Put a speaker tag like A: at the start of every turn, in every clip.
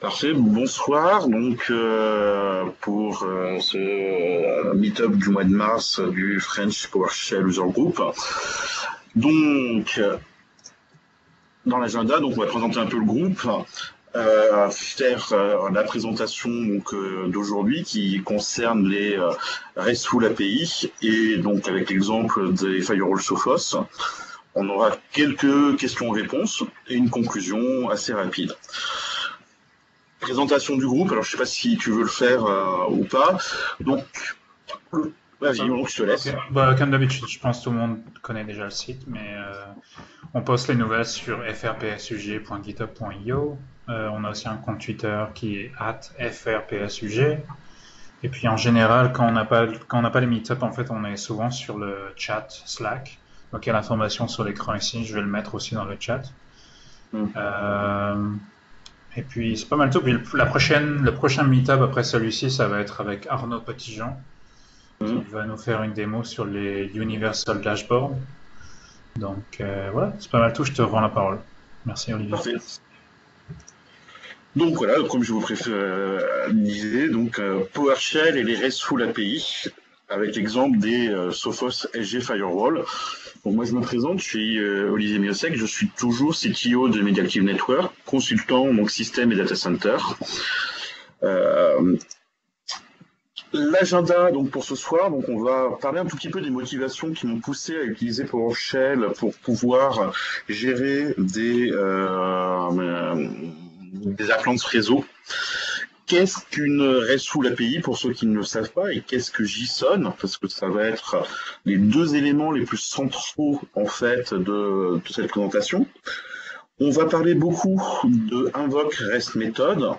A: Parfait, bonsoir. Donc, euh, pour euh, ce euh, meet-up du mois de mars du French PowerShell User Group. Donc, dans l'agenda, on va présenter un peu le groupe, faire la présentation d'aujourd'hui qui concerne les RESTful API et donc avec l'exemple des Firewall Sophos. On aura quelques questions-réponses et une conclusion assez rapide. Présentation du groupe, alors je ne sais pas si tu veux le faire euh, ou pas. Donc, vas-y, je te laisse.
B: Bah, comme d'habitude, je pense que tout le monde connaît déjà le site, mais euh, on poste les nouvelles sur frpsug.github.io. Euh, on a aussi un compte Twitter qui est at frpsug. Et puis en général, quand on n'a pas, quand on n'a pas les meetups, en fait, on est souvent sur le chat Slack. A l'information sur l'écran ici, je vais le mettre aussi dans le chat. Mm. Euh, et puis c'est pas mal tout. Puis la prochaine, le prochain meetup après celui-ci, ça va être avec Arnaud Petitjean, qui mm. va nous faire une démo sur les Universal Dashboard. Donc euh, voilà, c'est pas mal tout. Je te rends la parole. Merci Olivier.
A: Donc voilà, comme je vous préfère euh, disais, donc PowerShell et les RESTful API, avec l'exemple des Sophos SG Firewall moi, je me présente, je suis euh, Olivier Miosek, je suis toujours CTO de Mediactive Network, consultant donc système et data center. Euh, l'agenda donc pour ce soir, donc on va parler un tout petit peu des motivations qui m'ont poussé à utiliser PowerShell pour pouvoir gérer des euh, des réseau Qu'est-ce qu'une RESTful API pour ceux qui ne le savent pas et qu'est-ce que JSON parce que ça va être les deux éléments les plus centraux en fait de, cette présentation. On va parler beaucoup de invoke REST méthode.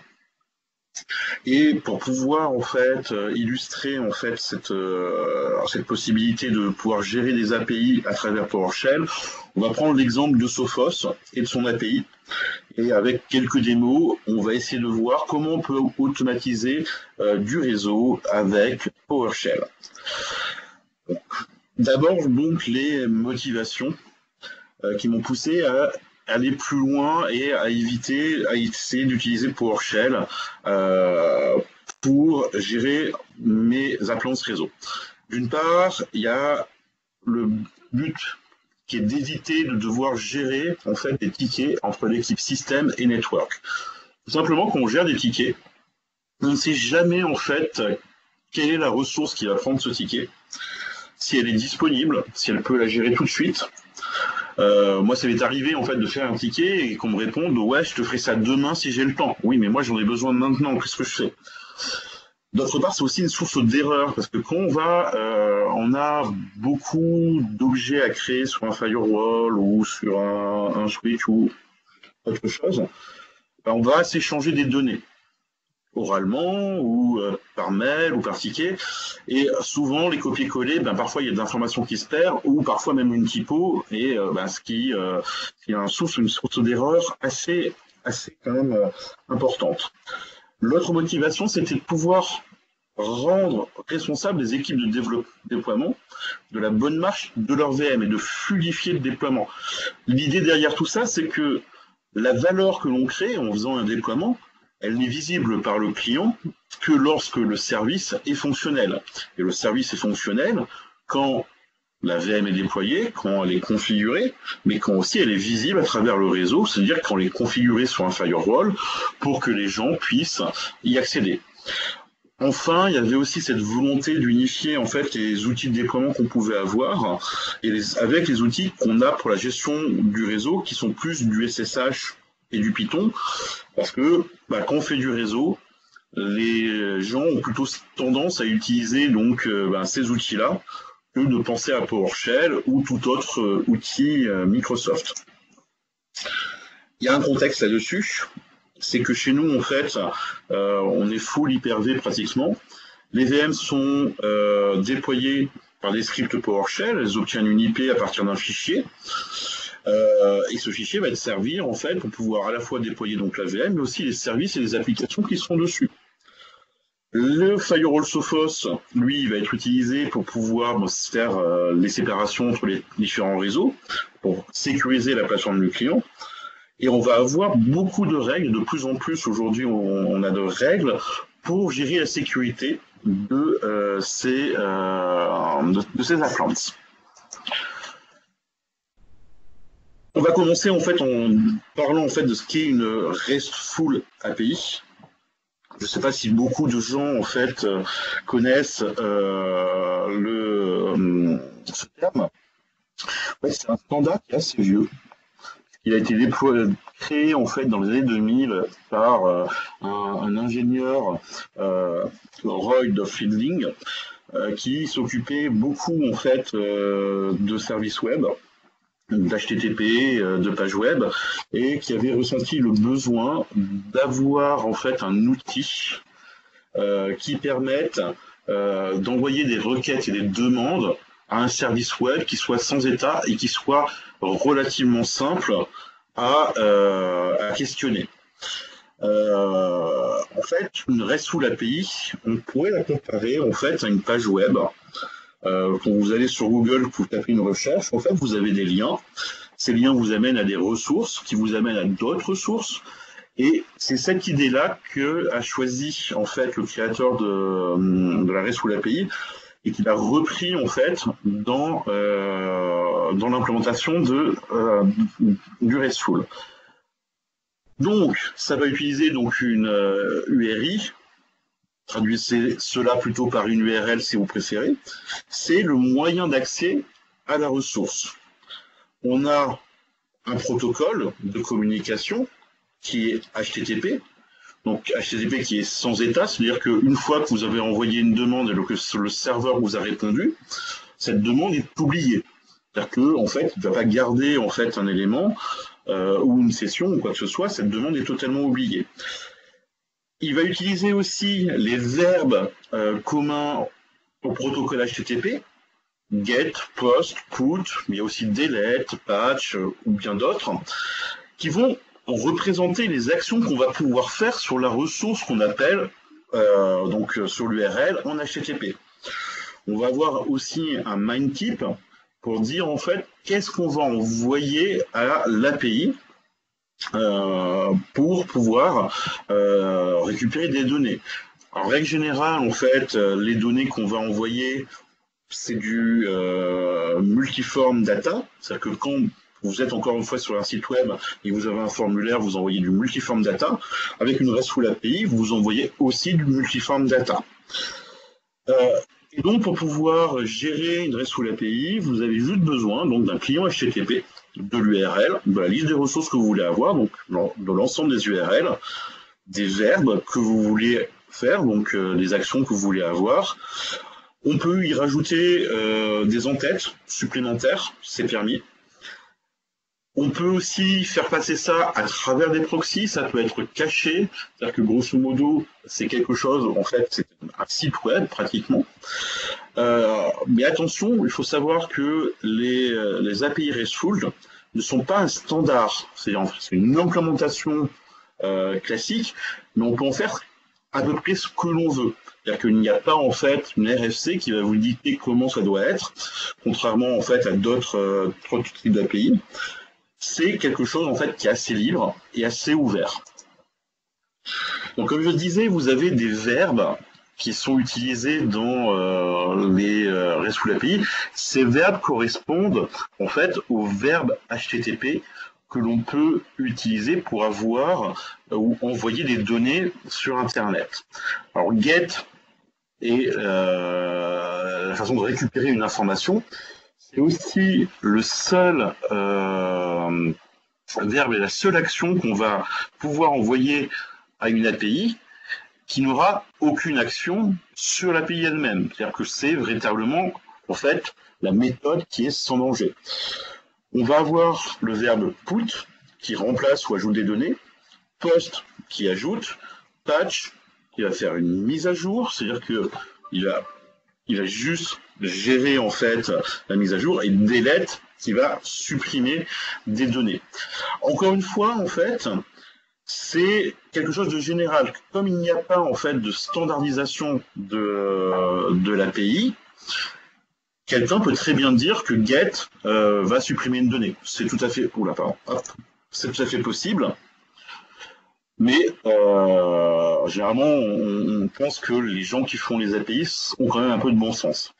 A: Et pour pouvoir en fait illustrer en fait cette, euh, cette possibilité de pouvoir gérer des API à travers PowerShell, on va prendre l'exemple de Sophos et de son API et avec quelques démos, on va essayer de voir comment on peut automatiser euh, du réseau avec PowerShell. D'abord, donc, les motivations euh, qui m'ont poussé à aller plus loin et à éviter, à essayer d'utiliser PowerShell euh, pour gérer mes appelances réseau. D'une part, il y a le but qui est d'éviter de devoir gérer en fait des tickets entre l'équipe système et network. Tout simplement, quand on gère des tickets, on ne sait jamais en fait quelle est la ressource qui va prendre ce ticket, si elle est disponible, si elle peut la gérer tout de suite. Euh, moi, ça m'est arrivé en fait de faire un ticket et qu'on me réponde ouais, je te ferai ça demain si j'ai le temps. Oui, mais moi j'en ai besoin maintenant. Qu'est-ce que je fais? D'autre part, c'est aussi une source d'erreur parce que quand on va, euh, a beaucoup d'objets à créer sur un firewall ou sur un, switch ou autre chose, ben, on va s'échanger des données oralement ou euh, par mail ou par ticket. Et souvent, les copier-coller, ben, parfois il y a des informations qui se perdent ou parfois même une typo et euh, ben, ce qui, est une source d'erreur assez, assez quand même importante. L'autre motivation, c'était de pouvoir rendre responsable les équipes de déploiement de la bonne marche de leur VM et de fluidifier le déploiement. L'idée derrière tout ça, c'est que la valeur que l'on crée en faisant un déploiement, elle n'est visible par le client que lorsque le service est fonctionnel. Et le service est fonctionnel quand la VM est déployée, quand elle est configurée, mais quand aussi elle est visible à travers le réseau, c'est-à-dire quand elle est configurée sur un firewall pour que les gens puissent y accéder. Enfin, il y avait aussi cette volonté d'unifier en fait les outils de déploiement qu'on pouvait avoir avec les outils qu'on a pour la gestion du réseau qui sont plus du SSH et du Python parce que bah, quand on fait du réseau, les gens ont plutôt tendance à utiliser donc euh, bah, ces outils-là de penser à PowerShell ou tout autre euh, outil euh, Microsoft. Il y a un contexte là-dessus, c'est que chez nous, en fait, euh, on est full Hyper-V pratiquement. Les VM sont déployés par des scripts PowerShell, elles obtiennent une IP à partir d'un fichier. et ce fichier va être servir en fait pour pouvoir à la fois déployer donc la VM, mais aussi les services et les applications qui seront dessus. Le firewall Sophos, lui, va être utilisé pour pouvoir faire euh, les séparations entre les différents réseaux, pour sécuriser la plateforme du client. Et on va avoir beaucoup de règles, de plus en plus aujourd'hui on, a de règles pour gérer la sécurité de, euh, ces, euh. On va commencer en fait en parlant en fait de ce qu'est une RESTful API. Je ne sais pas si beaucoup de gens en fait euh, connaissent le, ce terme. c'est un standard qui est assez vieux, il a été créé en fait dans les années 2000 par euh, un, ingénieur euh, Roy Fielding euh, qui s'occupait beaucoup de services web d'HTTP, de pages web, et qui avait ressenti le besoin d'avoir en fait un outil qui permette d'envoyer des requêtes et des demandes à un service web qui soit sans état et qui soit relativement simple à, euh, questionner. Euh, en fait, une RESTful API, on pourrait la comparer en fait à une page web. Euh, quand vous allez sur Google, vous tapez une recherche, en fait, vous avez des liens. Ces liens vous amènent à des ressources, qui vous amènent à d'autres ressources. Et c'est cette idée-là que a choisi en fait le créateur de, de la RESTful API et qu'il a repris en fait dans, euh, dans l'implémentation de, euh, du RESTful. Donc, ça va utiliser donc une URI, euh, traduisez cela plutôt par une URL si vous préférez, c'est le moyen d'accès à la ressource. On a un protocole de communication qui est HTTP, donc HTTP qui est sans état, c'est-à-dire qu'une fois que vous avez envoyé une demande et que le serveur vous a répondu, cette demande est oubliée. C'est-à-dire qu'en en fait, il ne va pas garder en fait un élément euh, ou une session ou quoi que ce soit, cette demande est totalement oubliée. Il va utiliser aussi les verbes euh, communs au protocole HTTP, get, post, put, mais aussi delete, patch euh, ou bien d'autres, qui vont représenter les actions qu'on va pouvoir faire sur la ressource qu'on appelle, euh, donc sur l'URL en HTTP. On va avoir aussi un type pour dire en fait qu'est-ce qu'on va envoyer à l'API pour pouvoir récupérer des données. En règle générale, en fait, les données qu'on va envoyer, c'est du multiform data, c'est-à-dire que quand vous êtes encore une fois sur un site web et vous avez un formulaire, vous envoyez du multiform data. Avec une RESTful API, vous envoyez aussi du multiform data. Euh, et donc, pour pouvoir gérer une RESTful API, vous avez juste besoin d'un client HTTP, de l'URL, de la liste des ressources que vous voulez avoir, donc de l'ensemble des URL, des verbes que vous voulez faire, donc euh, des actions que vous voulez avoir. On peut y rajouter euh, des entêtes supplémentaires, c'est permis. On peut aussi faire passer ça à travers des proxys, ça peut être caché, c'est-à-dire que grosso modo, c'est quelque chose, en fait, c'est un site web pratiquement. Euh, mais attention, il faut savoir que les, euh, les API RESTful ne sont pas un standard, c'est une implémentation euh, classique, mais on peut en faire à peu près ce que l'on veut. C'est-à-dire qu'il n'y a pas en fait une RFC qui va vous dicter comment ça doit être, contrairement en fait à d'autres types d'API c'est quelque chose en fait qui est assez libre et assez ouvert. Donc comme je disais, vous avez des verbes qui sont utilisés dans euh, les euh, RESTful API. Ces verbes correspondent en fait aux verbes HTTP que l'on peut utiliser pour avoir euh, ou envoyer des données sur Internet. Alors get est la façon de récupérer une information c'est aussi le seul euh, verbe et la seule action qu'on va pouvoir envoyer à une API qui n'aura aucune action sur l'API elle-même. C'est-à-dire que c'est véritablement, en fait, la méthode qui est sans danger. On va avoir le verbe put qui remplace ou ajoute des données, post qui ajoute, patch qui va faire une mise à jour, c'est-à-dire qu'il va, il va juste gérer en fait la mise à jour et delete qui va supprimer des données. Encore une fois, en fait, c'est quelque chose de général. Comme il n'y a pas en fait de standardisation de, de l'API, quelqu'un peut très bien dire que get euh, va supprimer une donnée. C'est tout à fait. Possible. Mais euh, généralement, on, pense que les gens qui font les API ont quand même un peu de bon sens.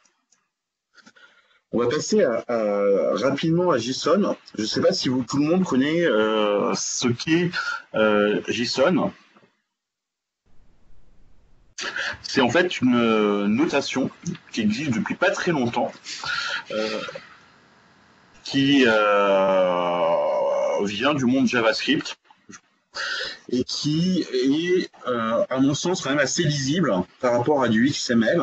A: On va passer rapidement à JSON. Je ne sais pas si vous, tout le monde connaît euh, ce qu'est euh, JSON. C'est en fait une notation qui existe depuis pas très longtemps, qui vient du monde JavaScript et qui est, euh, à mon sens, quand même assez lisible par rapport à du XML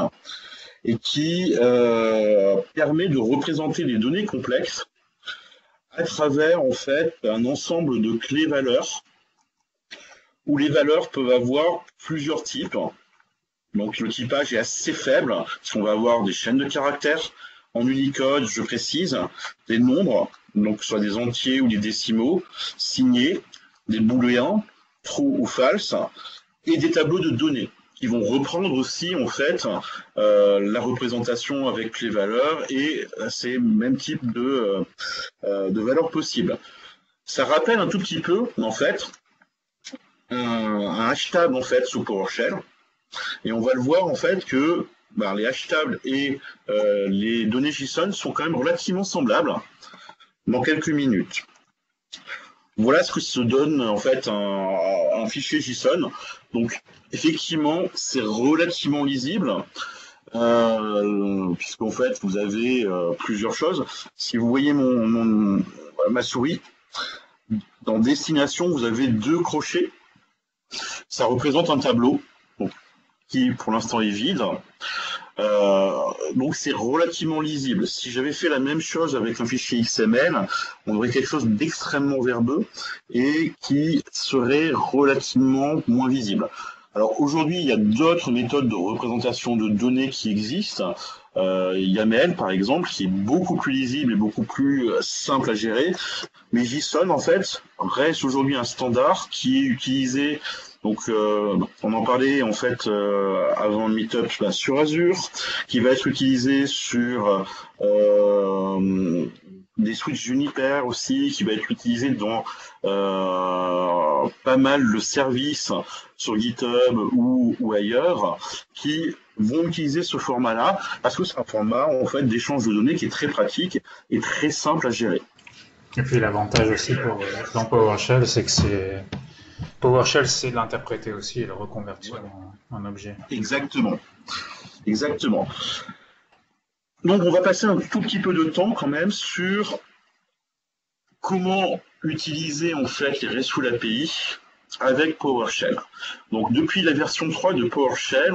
A: et qui euh, permet de représenter des données complexes à travers en fait un ensemble de clés valeurs où les valeurs peuvent avoir plusieurs types. Donc le typage est assez faible, parce qu'on va avoir des chaînes de caractères en Unicode, je précise, des nombres, donc soit des entiers ou des décimaux, signés, des booléens, true ou false, et des tableaux de données qui vont reprendre aussi en fait euh, la représentation avec les valeurs et ces mêmes types de, euh, euh, de valeurs possibles. Ça rappelle un tout petit peu en fait un, hashtag en fait sous PowerShell et on va le voir en fait que bah, les hashtags et les données JSON sont quand même relativement semblables dans quelques minutes. Voilà ce que se donne en fait un, fichier JSON. Donc effectivement, c'est relativement lisible. Euh, puisqu'en fait vous avez euh, plusieurs choses. Si vous voyez mon, ma souris, dans destination vous avez deux crochets. Ça représente un tableau qui pour l'instant est vide. Euh, donc c'est relativement lisible. Si j'avais fait la même chose avec un fichier XML, on aurait quelque chose d'extrêmement verbeux et qui serait relativement moins visible. Alors aujourd'hui, il y a d'autres méthodes de représentation de données qui existent. Euh, YAML, par exemple, qui est beaucoup plus lisible et beaucoup plus euh, simple à gérer. Mais JSON, en fait, reste aujourd'hui un standard qui est utilisé donc, euh, on en parlait en fait euh, avant le meetup sur Azure, qui va être utilisé sur euh, des switches Juniper aussi, qui va être utilisé dans pas mal de services sur GitHub ou, ou ailleurs, qui vont utiliser ce format-là parce que c'est un format en fait d'échange de données qui est très pratique et très simple à gérer.
B: Et puis l'avantage aussi pour dans PowerShell, c'est que c'est PowerShell, c'est l'interpréter aussi et le reconvertir en, objet.
A: Exactement. Exactement. Donc, on va passer un tout petit peu de temps quand même sur comment utiliser en fait les RESTful API avec PowerShell. Donc depuis la version 3 de PowerShell,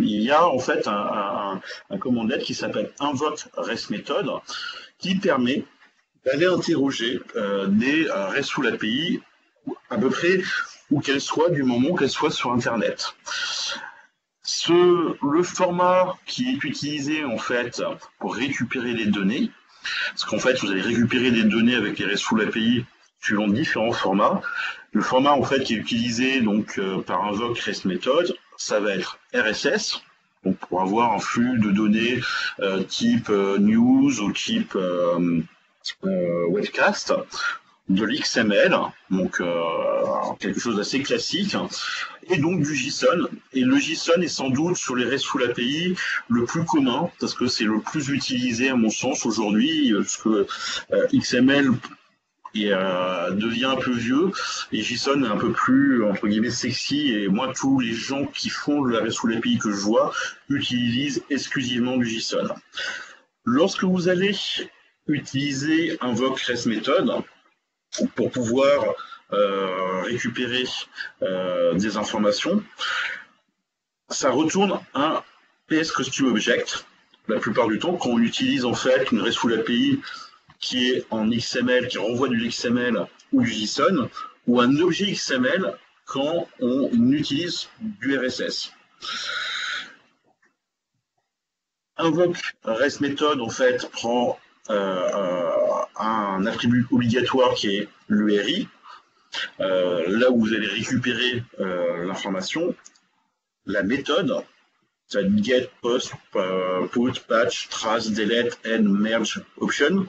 A: il y a en fait un, un, qui s'appelle invoke REST method qui permet d'aller interroger euh, des euh, RESTful API à peu près où qu'elle soit du moment qu'elle soit sur Internet. Ce, le format qui est utilisé en fait pour récupérer les données, parce qu'en fait vous allez récupérer des données avec les RESTful API suivant différents formats. Le format en fait qui est utilisé donc euh, par invoke REST method, ça va être RSS, donc pour avoir un flux de données euh, type euh, news ou type webcast de l'XML, donc euh, quelque chose d'assez classique, et donc du JSON. Et le JSON est sans doute sur les RESTful API le plus commun, parce que c'est le plus utilisé à mon sens aujourd'hui, parce que euh, XML euh, devient un peu vieux et JSON est un peu plus entre guillemets sexy et moi tous les gens qui font la RESTful API que je vois utilisent exclusivement du JSON. Lorsque vous allez utiliser un REST method, pour pouvoir euh, récupérer euh, des informations, ça retourne un PS Custom Object. La plupart du temps, quand on utilise en fait une RESTful API qui est en XML, qui renvoie du XML ou du JSON, ou un objet XML quand on utilise du RSS. Invoke REST method en fait prend euh, un attribut obligatoire qui est l'URI, euh, là où vous allez récupérer euh, l'information, la méthode, c'est get, post, put, patch, trace, delete, and merge option.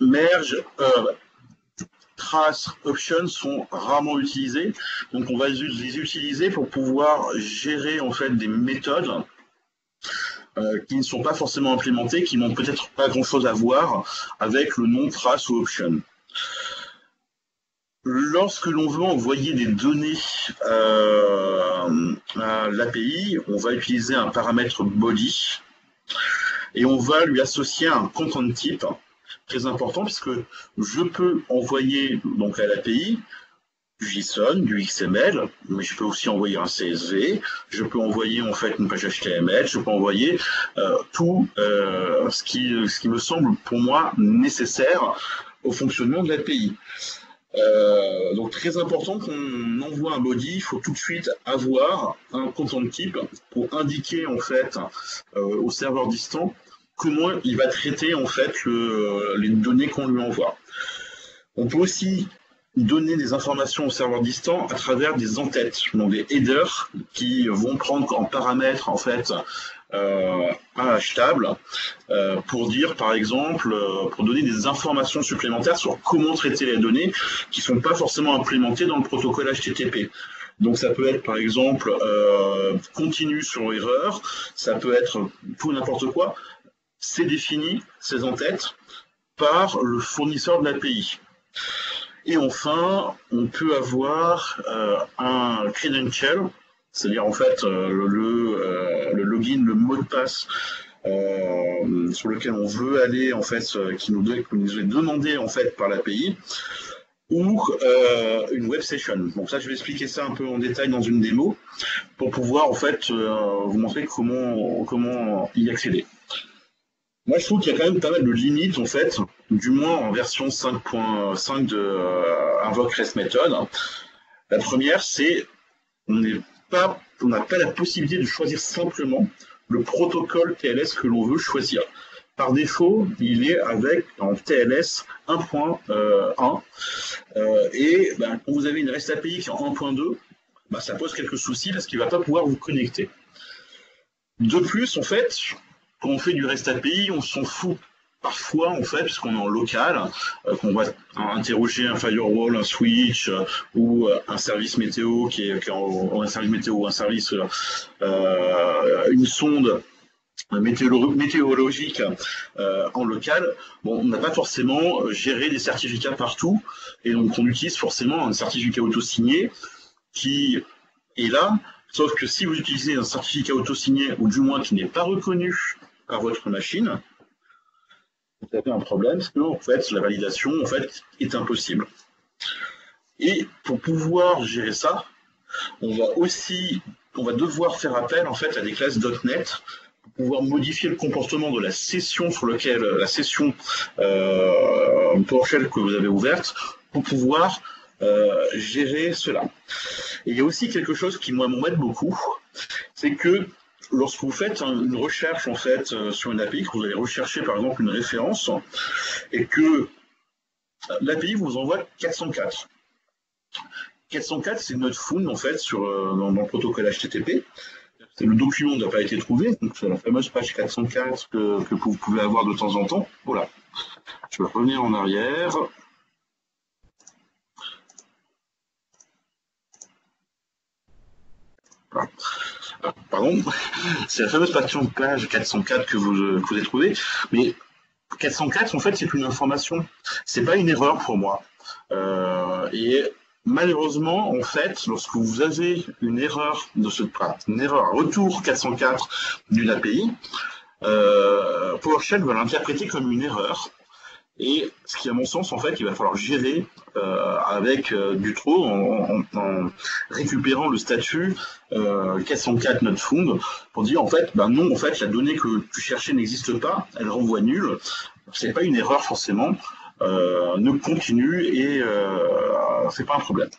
A: merge, trace options sont rarement utilisées. Donc on va les utiliser pour pouvoir gérer en fait des méthodes euh, qui ne sont pas forcément implémentées, qui n'ont peut-être pas grand-chose à voir avec le nom trace ou option. Lorsque l'on veut envoyer des données euh, à l'API, on va utiliser un paramètre body et on va lui associer un content type très important puisque je peux envoyer donc à l'API du JSON, du XML, mais je peux aussi envoyer un CSV, je peux envoyer en fait une page HTML, je peux envoyer euh, tout euh, ce, qui, ce qui me semble pour moi nécessaire au fonctionnement de l'API. Euh, donc très important qu'on envoie un body, il faut tout de suite avoir un content type pour indiquer en fait au serveur distant comment il va traiter en fait les données qu'on lui envoie. On peut aussi donner des informations au serveur distant à travers des entêtes, donc des headers qui vont prendre en paramètre en fait euh, un hashtag euh, pour dire par exemple, euh, pour donner des informations supplémentaires sur comment traiter les données qui ne sont pas forcément implémentées dans le protocole HTTP. Donc ça peut être par exemple euh, continue sur erreur, ça peut être tout n'importe quoi c'est défini, ces entêtes, par le fournisseur de l'API. Et enfin, on peut avoir euh, un credential, c'est-à-dire en fait euh, euh, le, login, le mot de passe sur lequel on veut aller, en fait, qui nous, nous, est demandé en fait par l'API, ou une web session. Donc ça, je vais expliquer ça un peu en détail dans une démo pour pouvoir en fait vous montrer comment, comment y accéder. Moi, je trouve qu'il y a quand même pas mal de limites, en fait, du moins en version 5.5 de euh, REST Method. La première, c'est on n'a pas, la possibilité de choisir simplement le protocole TLS que l'on veut choisir. Par défaut, il est avec en TLS 1.1 euh, et ben, quand vous avez une REST API qui est en 1.2, ben, ça pose quelques soucis parce qu'il ne va pas pouvoir vous connecter. De plus, en fait, quand on fait du REST API, on s'en fout parfois en fait, puisqu'on est en local, euh, qu'on va interroger un firewall, un switch euh, ou euh, un service météo qui est, un service météo, un service, une sonde météorologique en local, bon, on n'a pas forcément géré des certificats partout, et donc on utilise forcément un certificat auto-signé qui est là, sauf que si vous utilisez un certificat auto-signé, ou du moins qui n'est pas reconnu par votre machine, vous avez un problème, parce que en fait, la validation en fait, est impossible. Et pour pouvoir gérer ça, on va aussi on va devoir faire appel en fait à des classes .NET pour pouvoir modifier le comportement de la session sur laquelle la session euh, PowerShell que vous avez ouverte pour pouvoir euh, gérer cela. Et il y a aussi quelque chose qui m'embête beaucoup, c'est que lorsque vous faites une recherche en fait euh, sur une API, que vous allez rechercher par exemple une référence, et que l'API vous envoie 404. 404, c'est notre found en fait sur, euh, dans, le protocole HTTP. Le document n'a pas été trouvé, donc c'est la fameuse page 404 que, que, vous pouvez avoir de temps en temps. Voilà. Je vais revenir en arrière. Voilà pardon, c'est la fameuse page 404 que vous, que vous avez trouvée, mais 404, en fait, c'est une information. C'est pas une erreur pour moi. Euh, et malheureusement, en fait, lorsque vous avez une erreur de ce une erreur retour 404 d'une API, euh, PowerShell va l'interpréter comme une erreur et ce qui, à mon sens, en fait, il va falloir gérer euh, avec euh, du trop en, récupérant le statut euh, 404 not found pour dire en fait, ben non, en fait, la donnée que tu cherchais n'existe pas, elle renvoie nulle. C'est pas une erreur forcément. Euh, ne continue et euh, c'est pas un problème.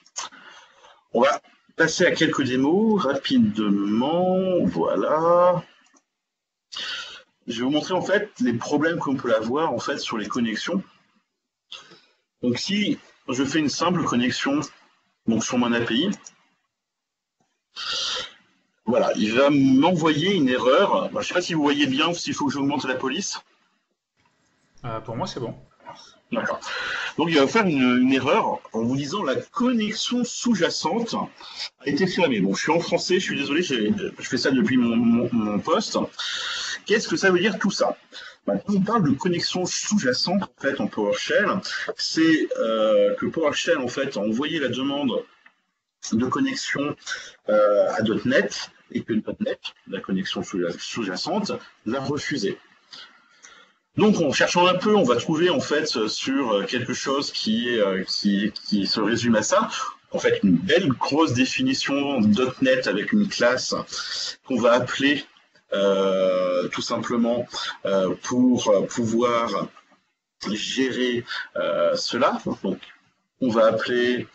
A: On va passer à quelques démos rapidement. Voilà je vais vous montrer en fait les problèmes qu'on peut avoir en fait sur les connexions. Donc si je fais une simple connexion donc sur mon API, voilà, il va m'envoyer une erreur. je ne sais pas si vous voyez bien ou s'il faut que j'augmente la police.
B: Euh, pour moi, c'est bon.
A: D'accord. Donc il va faire une, erreur en vous disant la connexion sous-jacente a été fermée. Bon, je suis en français, je suis désolé, je fais ça depuis mon, poste. Qu'est-ce que ça veut dire tout ça quand on parle de connexion sous-jacente en fait en PowerShell, c'est euh, que PowerShell en fait a envoyé la demande de connexion euh, à .NET et que .NET, la connexion sous-jacente, l'a refusée. Donc en cherchant un peu, on va trouver en fait sur quelque chose qui, euh, qui, se résume à ça, en fait une belle grosse définition .NET avec une classe qu'on va appeler euh, tout simplement euh, pour pouvoir gérer cela. Donc on va appeler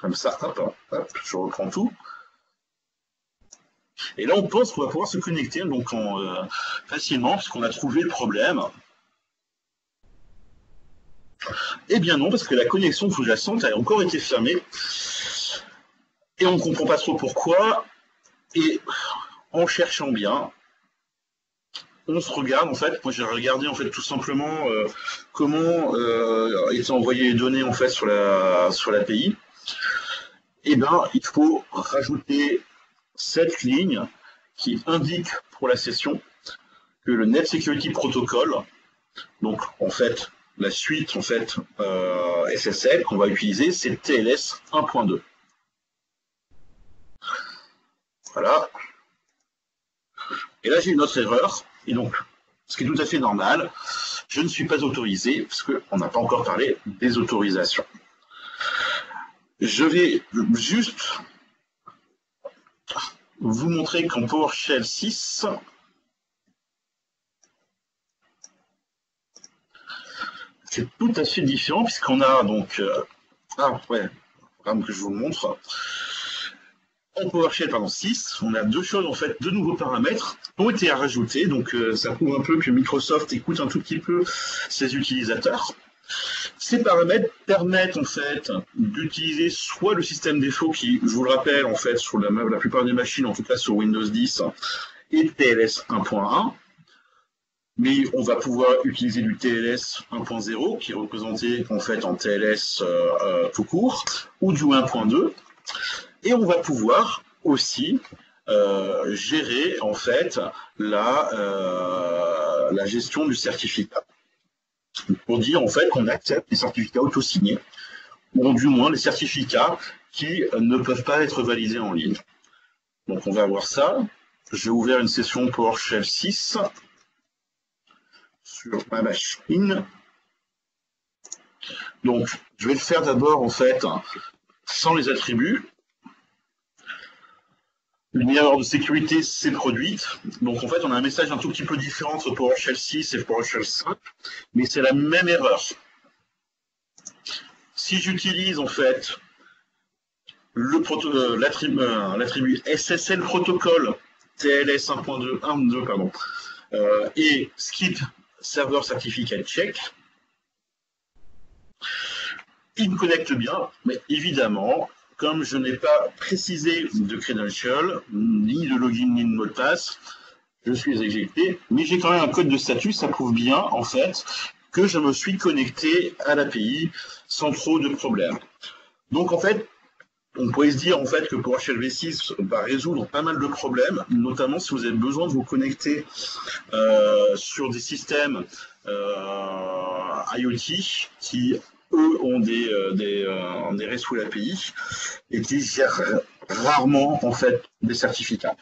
A: comme ça, hop, je reprends tout. Et là, on pense qu'on va pouvoir se connecter donc euh, facilement, puisqu'on a trouvé le problème. Eh bien non, parce que la connexion sous-jacente a encore été fermée. Et on ne comprend pas trop pourquoi. Et en cherchant bien, on se regarde en fait. Moi j'ai regardé en fait tout simplement euh, comment euh, étaient envoyées les données en fait sur la sur l'API. Eh bien, il faut rajouter cette ligne qui indique pour la session que le Net Security Protocol, donc en fait la suite en fait euh, SSL qu'on va utiliser, c'est TLS 1.2. Voilà. Et là j'ai une autre erreur, et donc ce qui est tout à fait normal, je ne suis pas autorisé, parce qu'on n'a pas encore parlé des autorisations. Je vais juste vous montrer qu'en PowerShell 6, c'est tout à fait différent puisqu'on a donc euh, ah ouais, que je vous montre. En PowerShell pardon 6, on a deux choses en fait, deux nouveaux paramètres ont été rajoutés. Donc euh, ça prouve un peu que Microsoft écoute un tout petit peu ses utilisateurs. Ces paramètres permettent en fait d'utiliser soit le système défaut qui, je vous le rappelle, en fait, sur la, la plupart des machines, en tout cas sur Windows 10, et TLS 1.1, mais on va pouvoir utiliser du TLS 1.0 qui est représenté en fait en TLS euh, euh, tout court, ou du 1.2, et on va pouvoir aussi euh, gérer en fait la, la gestion du certificat pour dire en fait qu'on accepte les certificats auto-signés, ou du moins les certificats qui ne peuvent pas être validés en ligne. Donc on va voir ça. J'ai ouvert une session PowerShell 6 sur ma machine. Donc je vais le faire d'abord en fait sans les attributs une erreur de sécurité s'est produite. Donc en fait, on a un message un tout petit peu différent entre PowerShell 6 et PowerShell 5, mais c'est la même erreur. Si j'utilise en fait euh, l'attribut SSL protocol TLS 1.2, 1.2 pardon, euh, et skip server certificate check, il me connecte bien, mais évidemment, comme je n'ai pas précisé de credential, ni de login, ni de mot de passe, je suis éjecté, mais j'ai quand même un code de statut, ça prouve bien, en fait, que je me suis connecté à l'API sans trop de problèmes. Donc, en fait, on pourrait se dire en fait que PowerShell V6 va résoudre pas mal de problèmes, notamment si vous avez besoin de vous connecter euh, sur des systèmes euh, IoT qui eux ont des, euh, des, euh, des RESTful API et qui gèrent rarement en fait des certificats.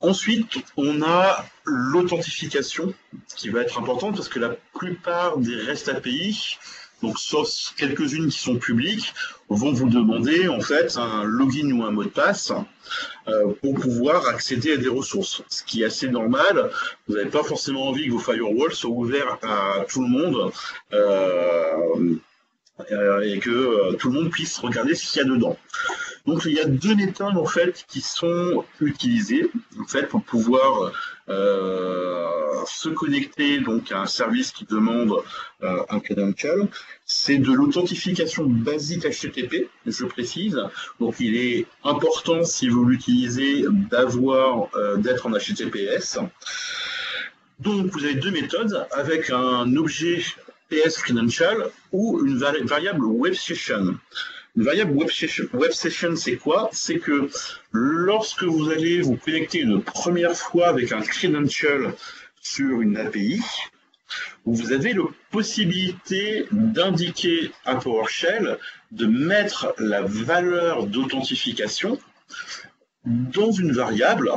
A: Ensuite, on a l'authentification qui va être importante parce que la plupart des REST API donc sauf quelques-unes qui sont publiques, vont vous demander en fait un login ou un mot de passe euh, pour pouvoir accéder à des ressources. Ce qui est assez normal. Vous n'avez pas forcément envie que vos firewalls soient ouverts à tout le monde euh, et que euh, tout le monde puisse regarder ce qu'il y a dedans. Donc il y a deux méthodes en fait qui sont utilisées en fait pour pouvoir euh, se connecter donc à un service qui demande euh, un credential. C'est de l'authentification basique HTTP, je précise. Donc il est important si vous l'utilisez d'avoir euh, d'être en HTTPS. Donc vous avez deux méthodes avec un objet PS credential ou une variable web session. Une variable web session, web session c'est quoi? C'est que lorsque vous allez vous connecter une première fois avec un credential sur une API, vous avez la possibilité d'indiquer à PowerShell de mettre la valeur d'authentification dans une variable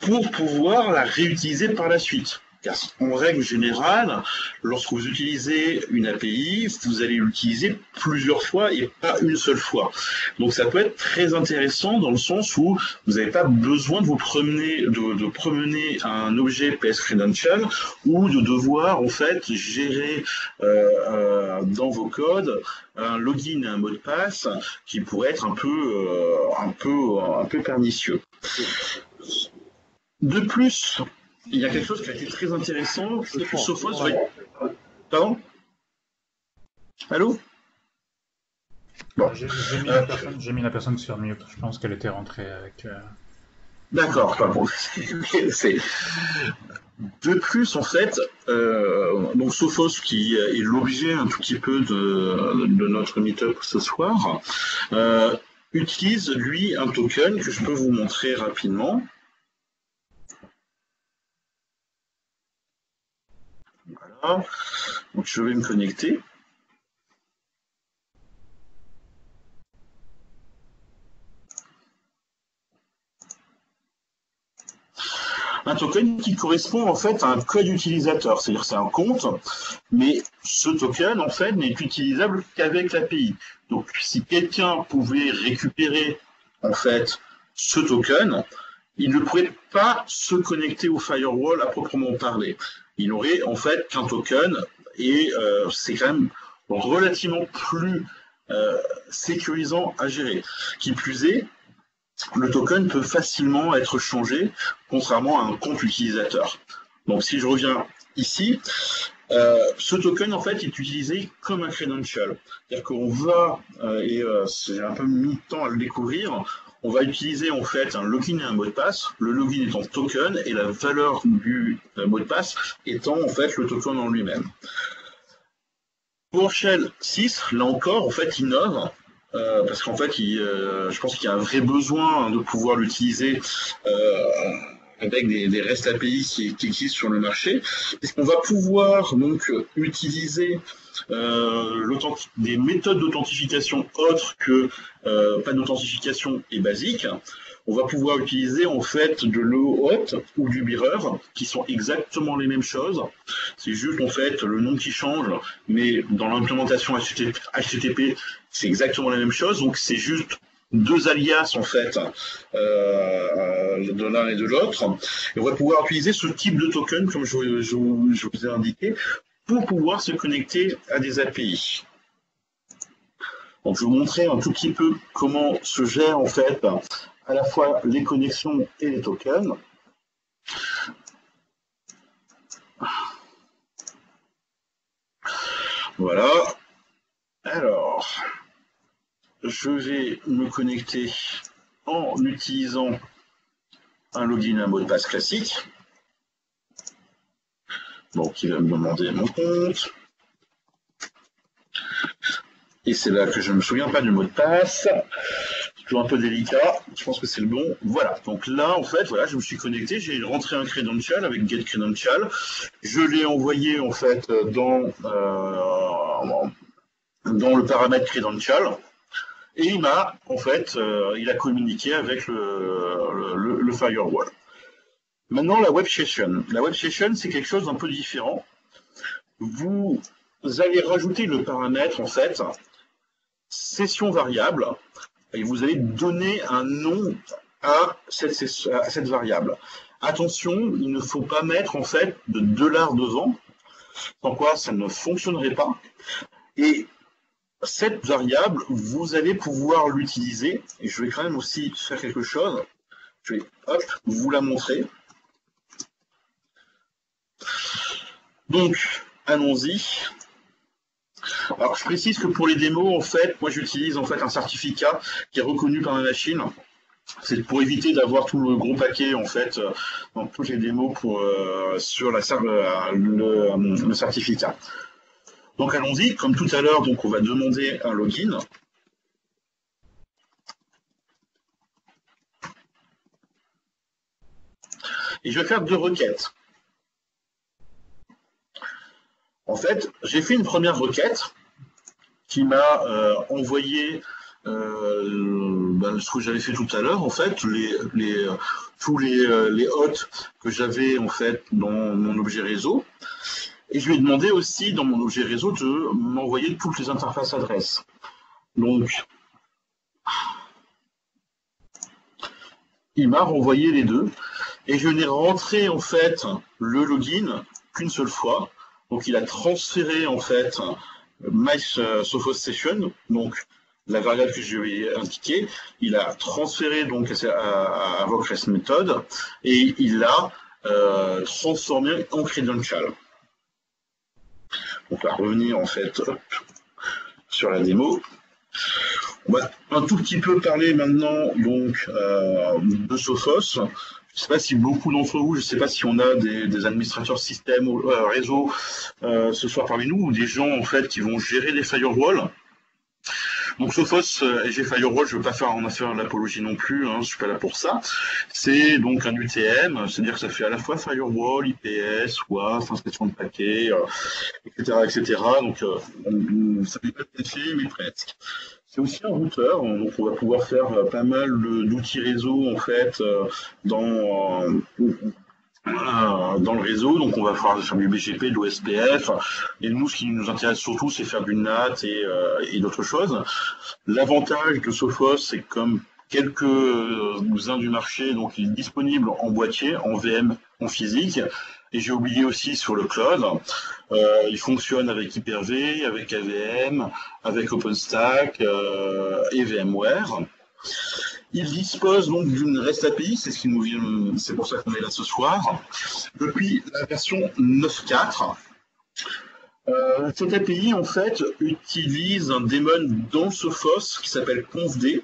A: pour pouvoir la réutiliser par la suite. Car en règle générale, lorsque vous utilisez une API, vous allez l'utiliser plusieurs fois et pas une seule fois. Donc ça peut être très intéressant dans le sens où vous n'avez pas besoin de vous promener, de, promener un objet PS Credential ou de devoir en fait gérer euh, dans vos codes un login et un mot de passe qui pourrait être un peu, euh, un peu, un peu pernicieux. De plus, il y a quelque chose qui a été très intéressant. Sophos va... Pardon Allô
B: bon. J'ai mis, euh, mis, la personne sur mute. Je pense qu'elle était rentrée avec. Euh,
A: D'accord, pas bon. De plus, en fait, euh, donc Sophos, qui est l'objet un tout petit peu de, de notre meetup ce soir, euh, utilise lui un token que je peux vous montrer rapidement. Je vais me connecter. un token qui correspond en fait à un code utilisateur, c'est-à-dire c'est un compte, mais ce token en fait n'est utilisable qu'avec l'API. Donc si quelqu'un pouvait récupérer en fait ce token, il ne pourrait pas se connecter au firewall à proprement parler il n'aurait en fait qu'un token et euh, c'est quand même relativement plus euh, sécurisant à gérer. Qui plus est, le token peut facilement être changé, contrairement à un compte utilisateur. Donc si je reviens ici, euh, ce token en fait est utilisé comme un credential. C'est-à-dire qu'on va, et j'ai un peu mis de temps à le découvrir, on va utiliser en fait un login et un mot de passe, le login étant token et la valeur du euh, mot de passe étant en fait le token en lui-même. Pour Shell 6, là encore, en fait, innove, euh, parce qu'en fait, euh, je pense qu'il y a un vrai besoin de pouvoir l'utiliser avec des, restes API qui, qui, existent sur le marché, qu'on va pouvoir donc utiliser euh, des méthodes d'authentification autres que euh, pas d'authentification et basique, on va pouvoir utiliser en fait de l'OAuth ou du Mirror, qui sont exactement les mêmes choses. C'est juste en fait le nom qui change, mais dans l'implémentation HTTP, c'est exactement la même chose. Donc c'est juste deux alias en fait euh, de l'un et de l'autre. Et on va pouvoir utiliser ce type de token, comme je, je vous ai indiqué, pour pouvoir se connecter à des API. Donc, je vais vous montrer un tout petit peu comment se gère en fait à la fois les connexions et les tokens. Voilà. Alors, je vais me connecter en utilisant un login un mot de passe classique. Donc il va me demander mon compte. Et c'est là que je ne me souviens pas du mot de passe. Toujours un peu délicat. Je pense que c'est le bon. Voilà. Donc là, en fait, voilà, je me suis connecté. J'ai rentré un credential avec get credential. Je l'ai envoyé en fait dans, euh, dans le paramètre credential. Et il m'a, en fait, euh, il a communiqué avec le firewall. Maintenant, la web session. La web session, c'est quelque chose d'un peu différent. Vous allez rajouter le paramètre, en fait, session variable, et vous allez donner un nom à cette, variable. Attention, il ne faut pas mettre, en fait, de dollars devant, sans quoi ça ne fonctionnerait pas. Et cette variable, vous allez pouvoir l'utiliser, et je vais quand même aussi faire quelque chose. Je vais, hop, vous la montrer. Donc, allons-y. Alors, je précise que pour les démos, en fait, moi j'utilise en fait un certificat qui est reconnu par ma machine. c'est pour éviter d'avoir tout le gros paquet en fait dans toutes les démos pour, sur la, le, le, certificat. Donc allons-y, comme tout à l'heure, on va demander un login. Et je vais faire deux requêtes. En fait, j'ai fait une première requête qui m'a euh, envoyé euh, ben, ce que j'avais fait tout à l'heure, en fait, les, tous les, euh, les hôtes que j'avais en fait dans mon objet réseau. Et je lui ai demandé aussi dans mon objet réseau de m'envoyer toutes les interfaces adresses. Donc, il m'a renvoyé les deux et je n'ai rentré en fait le login qu'une seule fois. Donc il a transféré en fait my donc la variable que je lui ai indiquée, il a transféré donc à, à method et il l'a euh, transformé en credential. On va revenir en fait sur la démo. On va un tout petit peu parler maintenant donc euh, de Sophos. Je ne sais pas si beaucoup d'entre vous, je ne sais pas si on a des, administrateurs système ou euh, réseau euh, ce soir parmi nous, ou des gens en fait qui vont gérer des firewalls. Donc Sophos euh, SG Firewall, je ne veux pas faire en affaire l'apologie non plus, hein, je suis pas là pour ça. C'est donc un UTM, c'est-à-dire que ça fait à la fois Firewall, IPS, WAF, inscription de paquets, etc., etc. Donc ça fait pas de fait, mais presque. C'est aussi un routeur, donc on va pouvoir faire euh, pas mal d'outils réseau en fait euh, dans, euh, dans le réseau. Donc on va faire du BGP, de l'OSPF. Et nous, ce qui nous intéresse surtout, c'est faire du NAT et, d'autres choses. L'avantage de Sophos, c'est comme quelques-uns du marché, donc il est disponible en boîtier, en VM, en physique. Et j'ai oublié aussi sur le cloud, euh, il fonctionne avec Hyper-V, avec AVM, avec OpenStack euh, et VMware. Il dispose donc d'une REST API, c'est ce pour ça qu'on est là ce soir, depuis la version 9.4. Euh, cette API en fait utilise un daemon dans Sophos qui s'appelle confd,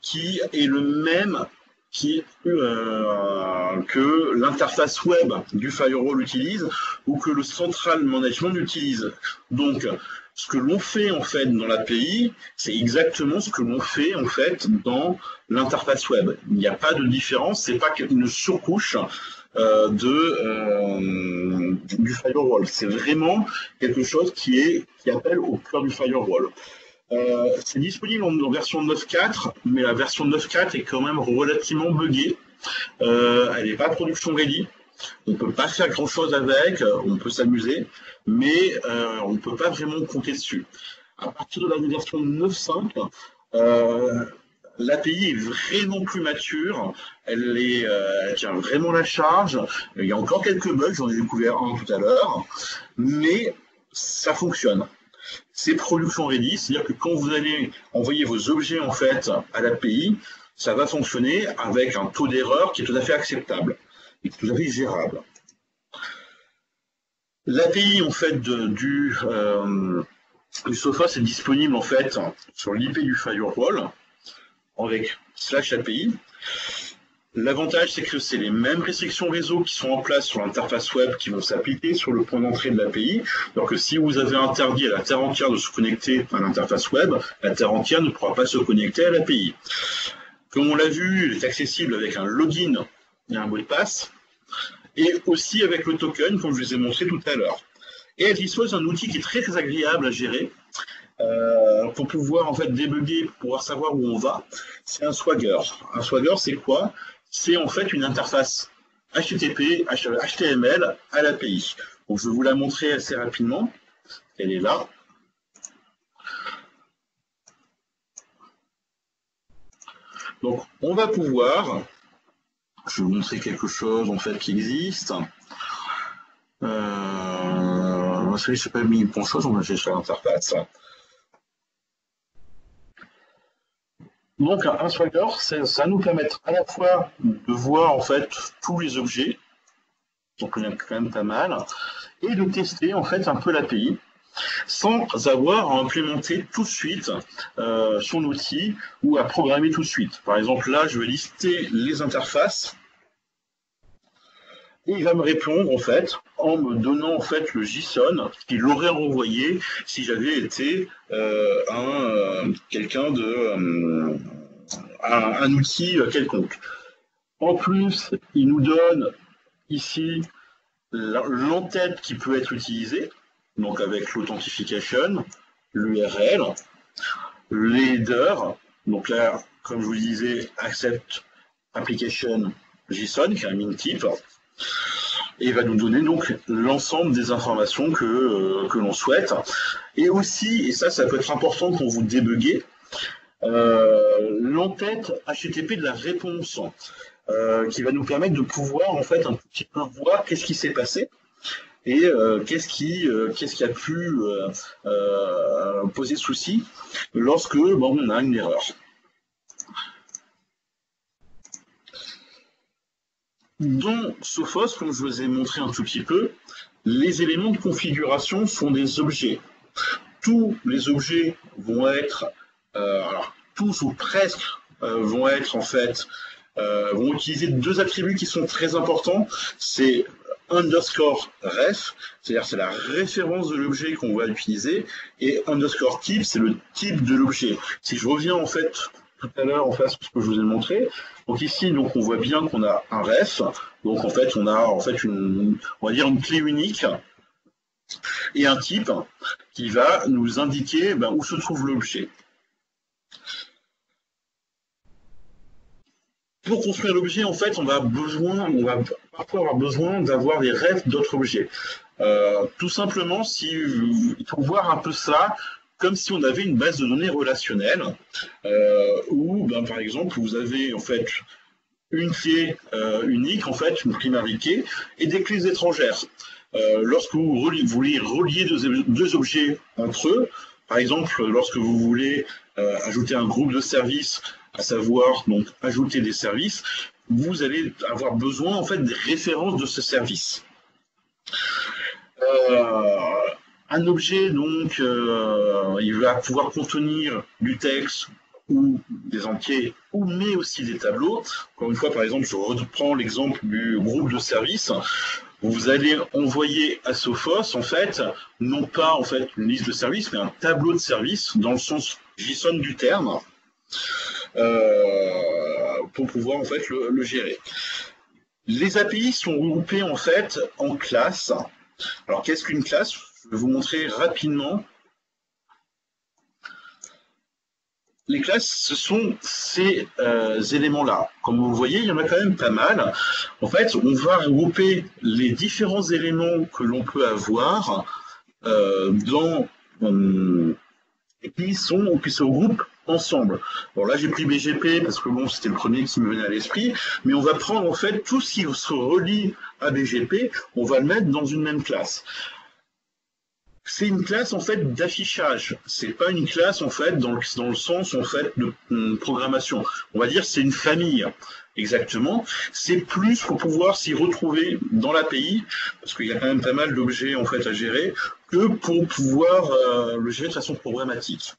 A: qui est le même qui, euh, que l'interface web du firewall utilise ou que le central management utilise. Donc, ce que l'on fait en fait dans l'API, c'est exactement ce que l'on fait en fait dans l'interface web. Il n'y a pas de différence, c'est pas une surcouche euh, de euh, du firewall. C'est vraiment quelque chose qui est qui appelle au cœur du firewall. Euh, c'est disponible en, version 9.4, mais la version 9.4 est quand même relativement buggée. Elle n'est pas production ready. On ne peut pas faire grand chose avec, euh, on peut s'amuser, mais on ne peut pas vraiment compter dessus. À partir de la version 9.5, l'API est vraiment plus mature, elle, est, elle tient vraiment la charge. Il y a encore quelques bugs, j'en ai découvert un tout à l'heure, mais ça fonctionne c'est production ready, c'est-à-dire que quand vous allez envoyer vos objets en fait à l'API, ça va fonctionner avec un taux d'erreur qui est tout à fait acceptable et tout à fait gérable. L'API en fait du, euh, du Sophos est disponible en fait sur l'IP du firewall avec slash API. L'avantage, c'est que c'est les mêmes restrictions réseau qui sont en place sur l'interface web qui vont s'appliquer sur le point d'entrée de l'API. Alors que si vous avez interdit à la terre entière de se connecter à l'interface web, la terre entière ne pourra pas se connecter à l'API. Comme on l'a vu, il est accessible avec un login et un mot de passe, et aussi avec le token, comme je vous ai montré tout à l'heure. Et elle dispose d'un outil qui est très, très agréable à gérer, euh, pour pouvoir en fait débugger, pour pouvoir savoir où on va, c'est un Swagger. Un Swagger, c'est quoi? C'est en fait une interface HTTP, HTML à l'API. Donc je vais vous la montrer assez rapidement. Elle est là. Donc on va pouvoir, je vais vous montrer quelque chose en fait qui existe. Euh, je n'ai pas mis bon chose, on va chercher l'interface. Donc un swagger, ça nous permet à la fois de voir en fait tous les objets, donc il y en a quand même pas mal, et de tester en fait un peu l'API. Sans avoir à implémenter tout de suite euh, son outil ou à programmer tout de suite. Par exemple, là, je vais lister les interfaces et il va me répondre en fait en me donnant en fait le JSON qu'il aurait renvoyé si j'avais été euh, un euh, quelqu'un de un, outil quelconque. En plus, il nous donne ici l'entête qui peut être utilisée, donc avec l'authentification, l'URL, l'header, donc là, comme je vous le disais, accept application JSON, qui est un min type, et va nous donner donc l'ensemble des informations que, euh, que l'on souhaite. Et aussi, et ça, ça peut être important pour vous débugger, euh, l'entête HTTP de la réponse. Euh, qui va nous permettre de pouvoir en fait un petit peu voir qu'est-ce qui s'est passé et euh, qu'est-ce qui, euh, qu'est-ce qui a pu poser souci lorsque bon, on a une erreur. Dans Sophos, comme je vous ai montré un tout petit peu, les éléments de configuration sont des objets. Tous les objets vont être, alors tous ou presque vont être en fait euh, vont utiliser deux attributs qui sont très importants. C'est underscore ref, c'est-à-dire c'est la référence de l'objet qu'on va utiliser, et underscore type, c'est le type de l'objet. Si je reviens en fait tout à l'heure en face ce que je vous ai montré, donc ici donc on voit bien qu'on a un ref, donc en fait on a en fait une on va dire une clé unique et un type qui va nous indiquer ben, où se trouve l'objet. Pour construire l'objet, en fait, on va besoin, on va parfois avoir besoin d'avoir des rêves d'autres objets. Euh, tout simplement, si il faut voir un peu ça comme si on avait une base de données relationnelle, euh, où, ben, par exemple, vous avez en fait une clé euh, unique, en fait, une primary key, et des clés étrangères. lorsque vous, voulez relier deux, objets entre eux, par exemple, lorsque vous voulez ajouter un groupe de services à savoir donc ajouter des services, vous allez avoir besoin en fait des références de ce service. Euh, un objet donc euh, il va pouvoir contenir du texte ou des entiers ou mais aussi des tableaux. Encore une fois par exemple je reprends l'exemple du groupe de services. Vous allez envoyer à Sophos en fait non pas en fait une liste de services mais un tableau de services dans le sens JSON du terme. Euh, pour pouvoir en fait le, gérer. Les API sont groupées en fait en classes. Alors qu'est-ce qu'une classe? Je vais vous montrer rapidement. Les classes, ce sont ces euh, éléments-là. Comme vous voyez, il y en a quand même pas mal. En fait, on va regrouper les différents éléments que l'on peut avoir euh, dans qui sont qui se regroupent ensemble. Bon là j'ai pris BGP parce que bon c'était le premier qui me venait à l'esprit, mais on va prendre en fait tout ce qui se relie à BGP, on va le mettre dans une même classe. C'est une classe en fait d'affichage. C'est pas une classe en fait dans le, sens en fait de, de programmation. On va dire c'est une famille exactement. C'est plus pour pouvoir s'y retrouver dans l'API, parce qu'il y a quand même pas mal d'objets en fait à gérer, que pour pouvoir euh, le gérer de façon programmatique.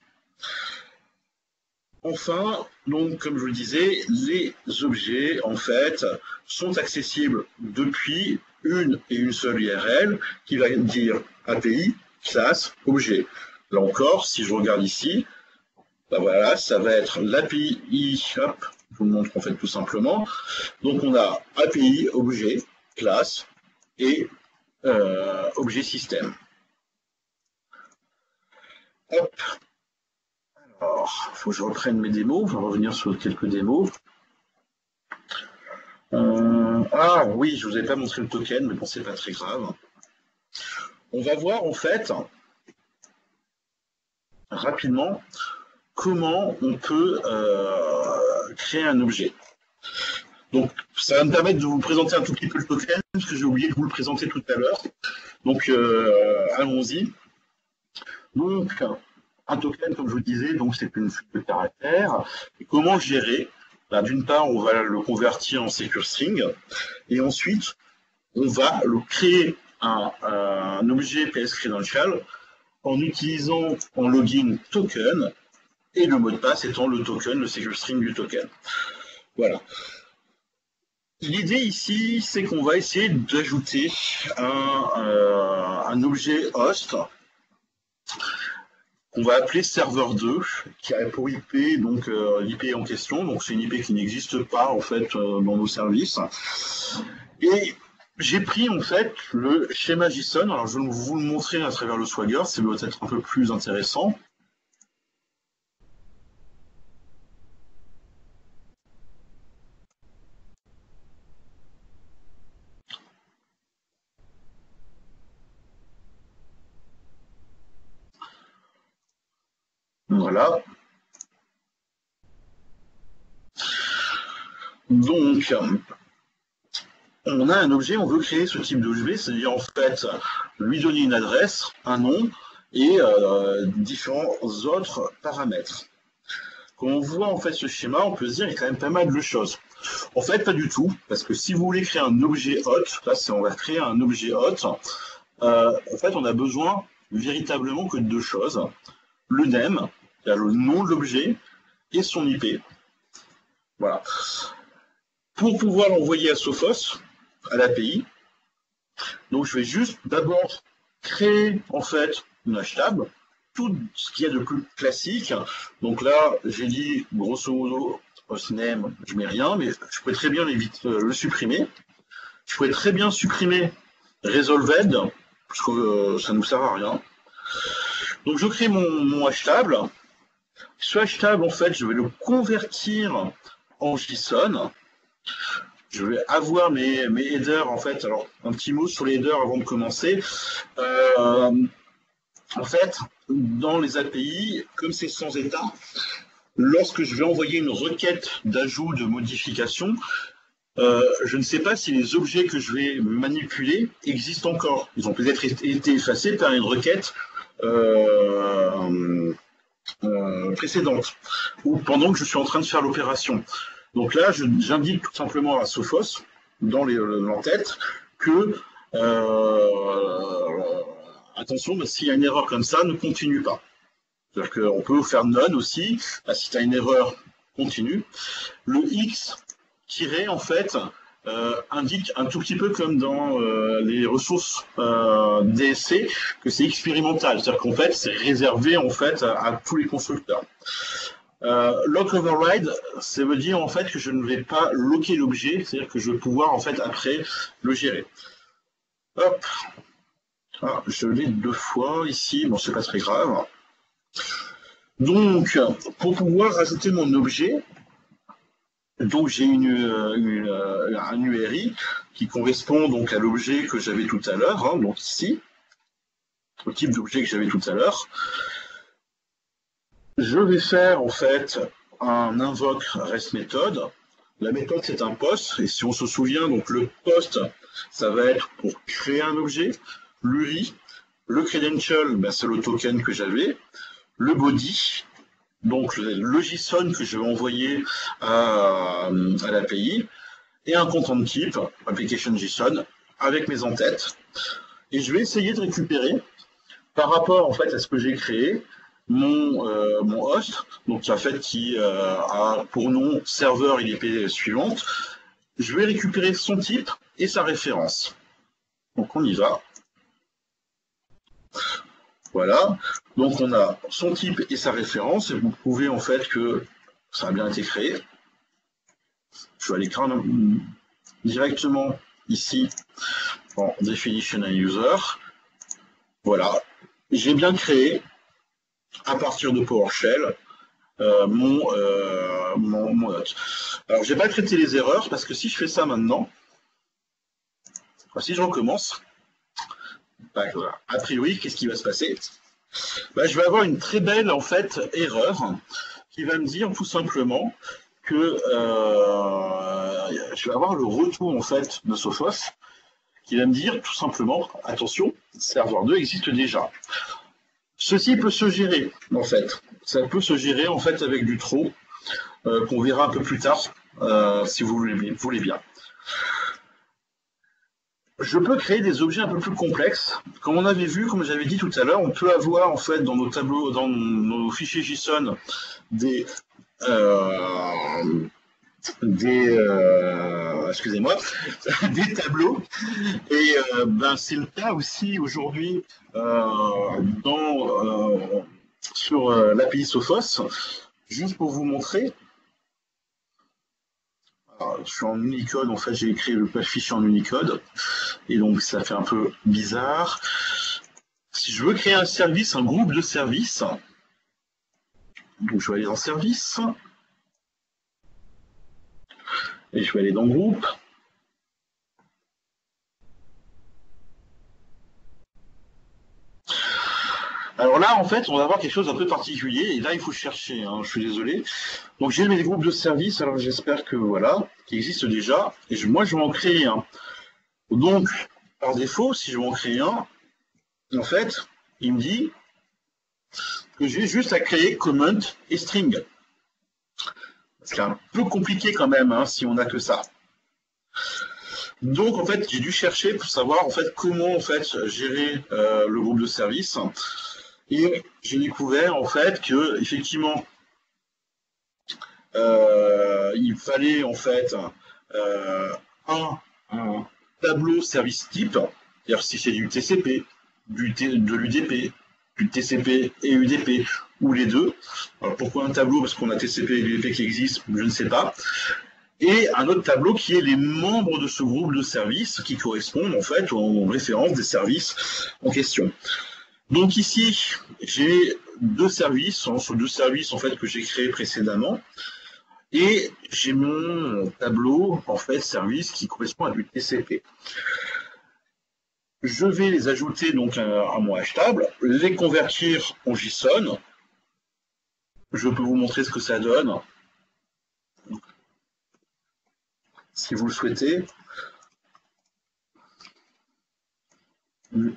A: Enfin, donc, comme je vous le disais, les objets, en fait, sont accessibles depuis une et une seule URL qui va dire API, classe, objet. Là encore, si je regarde ici, ben voilà, ça va être l'API, hop, je vous le montre en fait tout simplement. Donc on a API, objet, classe et euh, objet système. Hop, alors, il faut que je reprenne mes démos. On va revenir sur quelques démos. Euh, ah oui, je ne vous avais pas montré le token, mais bon, c'est pas très grave. On va voir en fait rapidement comment on peut euh, créer un objet. Donc, ça va me permettre de vous présenter un tout petit peu le token, parce que j'ai oublié de vous le présenter tout à l'heure. Donc, euh, allons-y. Donc, un token, comme je vous disais, donc c'est une suite de caractères. Comment gérer? Ben, D'une part, on va le convertir en secure string, et ensuite, on va le créer un, objet PS Credential en utilisant en login token et le mot de passe étant le token, le secure string du token. Voilà. L'idée ici, c'est qu'on va essayer d'ajouter un, euh, objet host qu'on va appeler serveur 2, qui a pour IP donc euh, l'IP en question, donc c'est une IP qui n'existe pas en fait euh, dans nos services. Et j'ai pris en fait le schéma JSON, alors je vais vous le montrer à travers le Swagger, c'est peut-être un peu plus intéressant. Donc, on a un objet, on veut créer ce type d'objet, c'est-à-dire en fait lui donner une adresse, un nom et euh, différents autres paramètres. Quand on voit en fait ce schéma, on peut se dire qu'il y a quand même pas mal de choses. En fait, pas du tout, parce que si vous voulez créer un objet hot, là c'est on va créer un objet hot, euh, en fait on a besoin véritablement que de deux choses. Le name, le nom de l'objet et son IP. Voilà. Pour pouvoir l'envoyer à Sophos, à l'API, donc je vais juste d'abord créer en fait une hashtag, tout ce qu'il y a de plus classique. Donc là, j'ai dit grosso modo hostname, je mets rien, mais je pourrais très bien euh, le supprimer. Je pourrais très bien supprimer resolved, parce que euh, ça ne nous sert à rien. Donc je crée mon, mon ce hashtag, en fait, je vais le convertir en JSON. Je vais avoir mes, headers, en fait. Alors, un petit mot sur les headers avant de commencer. Euh, en fait, dans les API, comme c'est sans état, lorsque je vais envoyer une requête d'ajout, de modification, euh, je ne sais pas si les objets que je vais manipuler existent encore. Ils ont peut-être été effacés par une requête euh, précédente, ou pendant que je suis en train de faire l'opération. Donc là, j'indique tout simplement à Sophos, dans l'entête, que euh, attention, s'il y a une erreur comme ça, ne continue pas. C'est-à-dire qu'on peut faire none aussi, bah, si tu as une erreur, continue. Le X, tiré, en fait, euh, indique un tout petit peu comme dans euh, les ressources euh, DSC que c'est expérimental, c'est-à-dire qu'en fait c'est réservé en fait à, tous les constructeurs. lock override, ça veut dire en fait que je ne vais pas locker l'objet, c'est-à-dire que je vais pouvoir en fait après le gérer. Hop, ah, je l'ai deux fois ici, bon c'est pas très grave. Donc, pour pouvoir ajouter mon objet, donc j'ai une, une, euh, un URI qui correspond donc à l'objet que j'avais tout à l'heure, hein, donc ici, au type d'objet que j'avais tout à l'heure. Je vais faire en fait un invoque REST méthode. La méthode c'est un post, et si on se souvient, donc le post, ça va être pour créer un objet, l'URI, le credential, ben, c'est le token que j'avais, le body, donc le JSON que je vais envoyer à, l'API, et un content type, application JSON, avec mes entêtes. Et je vais essayer de récupérer, par rapport en fait à ce que j'ai créé, mon, euh, mon host, donc qui, fait, qui euh, a pour nom serveur IP suivante, je vais récupérer son type et sa référence. Donc on y va. Voilà. Donc on a son type et sa référence, et vous prouvez en fait que ça a bien été créé. Je vais aller directement ici en definition and user. Voilà. J'ai bien créé à partir de PowerShell euh, mon, euh, mon, mon note. Alors je vais pas traiter les erreurs parce que si je fais ça maintenant, si je recommence, a priori, qu'est-ce qui va se passer? Bah, Je vais avoir une très belle en fait erreur qui va me dire tout simplement que euh, je vais avoir le retour en fait de Sophos qui va me dire tout simplement attention, serveur 2 existe déjà. Ceci peut se gérer en fait. Ça peut se gérer en fait avec du trop euh, qu'on verra un peu plus tard euh, si vous voulez bien. Je peux créer des objets un peu plus complexes. Comme on avait vu, comme j'avais dit tout à l'heure, on peut avoir en fait dans nos tableaux, dans nos fichiers JSON, des euh, des euh, excusez-moi des tableaux et euh, ben c'est le cas aussi aujourd'hui dans sur l'API Sophos juste pour vous montrer je suis en Unicode, en fait j'ai écrit le fichier en Unicode, et donc ça fait un peu bizarre. Si je veux créer un service, un groupe de services, donc je vais aller dans service, et je vais aller dans groupe, Alors là, en fait, on va avoir quelque chose d'un peu particulier, et là, il faut chercher, hein, je suis désolé. Donc j'ai mes groupes de services, alors j'espère que, voilà, qui existent déjà, et moi, je vais en créer un. Donc, par défaut, si je veux en créer un, en fait, il me dit que j'ai juste à créer comment et string. C'est un peu compliqué quand même, hein, si on n'a que ça. Donc en fait, j'ai dû chercher pour savoir en fait comment en fait gérer euh, le groupe de service. Et j'ai découvert en fait que effectivement euh, il fallait en fait euh, un, tableau service type, c'est-à-dire si c'est du TCP, du de l'UDP, du TCP et UDP, ou les deux. Alors pourquoi un tableau? Parce qu'on a TCP et UDP qui existent, je ne sais pas. Et un autre tableau qui est les membres de ce groupe de services qui correspondent en fait aux références des services en question. Donc ici, j'ai deux services, hein, sur deux services en fait que j'ai créés précédemment, et j'ai mon tableau en fait service qui correspond à du TCP. Je vais les ajouter donc à, mon hashtable, les convertir en JSON. Je peux vous montrer ce que ça donne, si vous le souhaitez.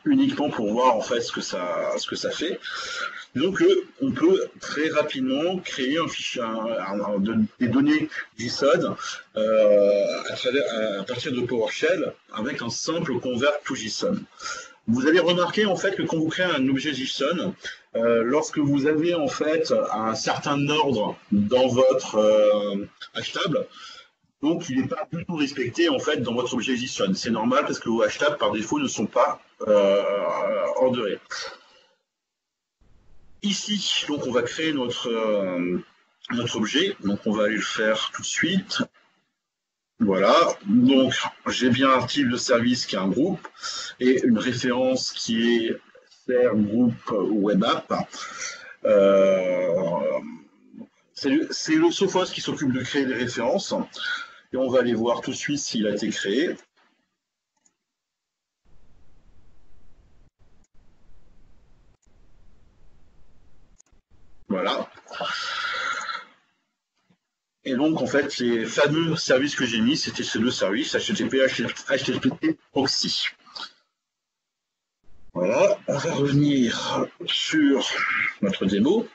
A: Uniquement pour voir en fait ce que ça, ce que ça fait. Donc euh, on peut très rapidement créer un fichier, des données JSON euh, à, partir de PowerShell avec un simple convert to JSON. Vous allez remarquer en fait que quand vous créez un objet JSON, euh, lorsque vous avez en fait un certain ordre dans votre hashtag, donc, il n'est pas du tout respecté en fait dans votre objet JSON. C'est normal parce que vos hashtags par défaut ne sont pas euh. Ici, donc on va créer notre, euh, notre objet. Donc on va aller le faire tout de suite. Voilà, donc j'ai bien un type de service qui est un groupe et une référence qui est ser groupe web app. Euh, c'est le Sophos qui s'occupe de créer des références. Et on va aller voir tout de suite s'il a été créé. Voilà. Et donc, en fait, les fameux services que j'ai mis, c'était ces deux services, HTTP, HTTP, Proxy. Voilà, on va revenir sur notre démo.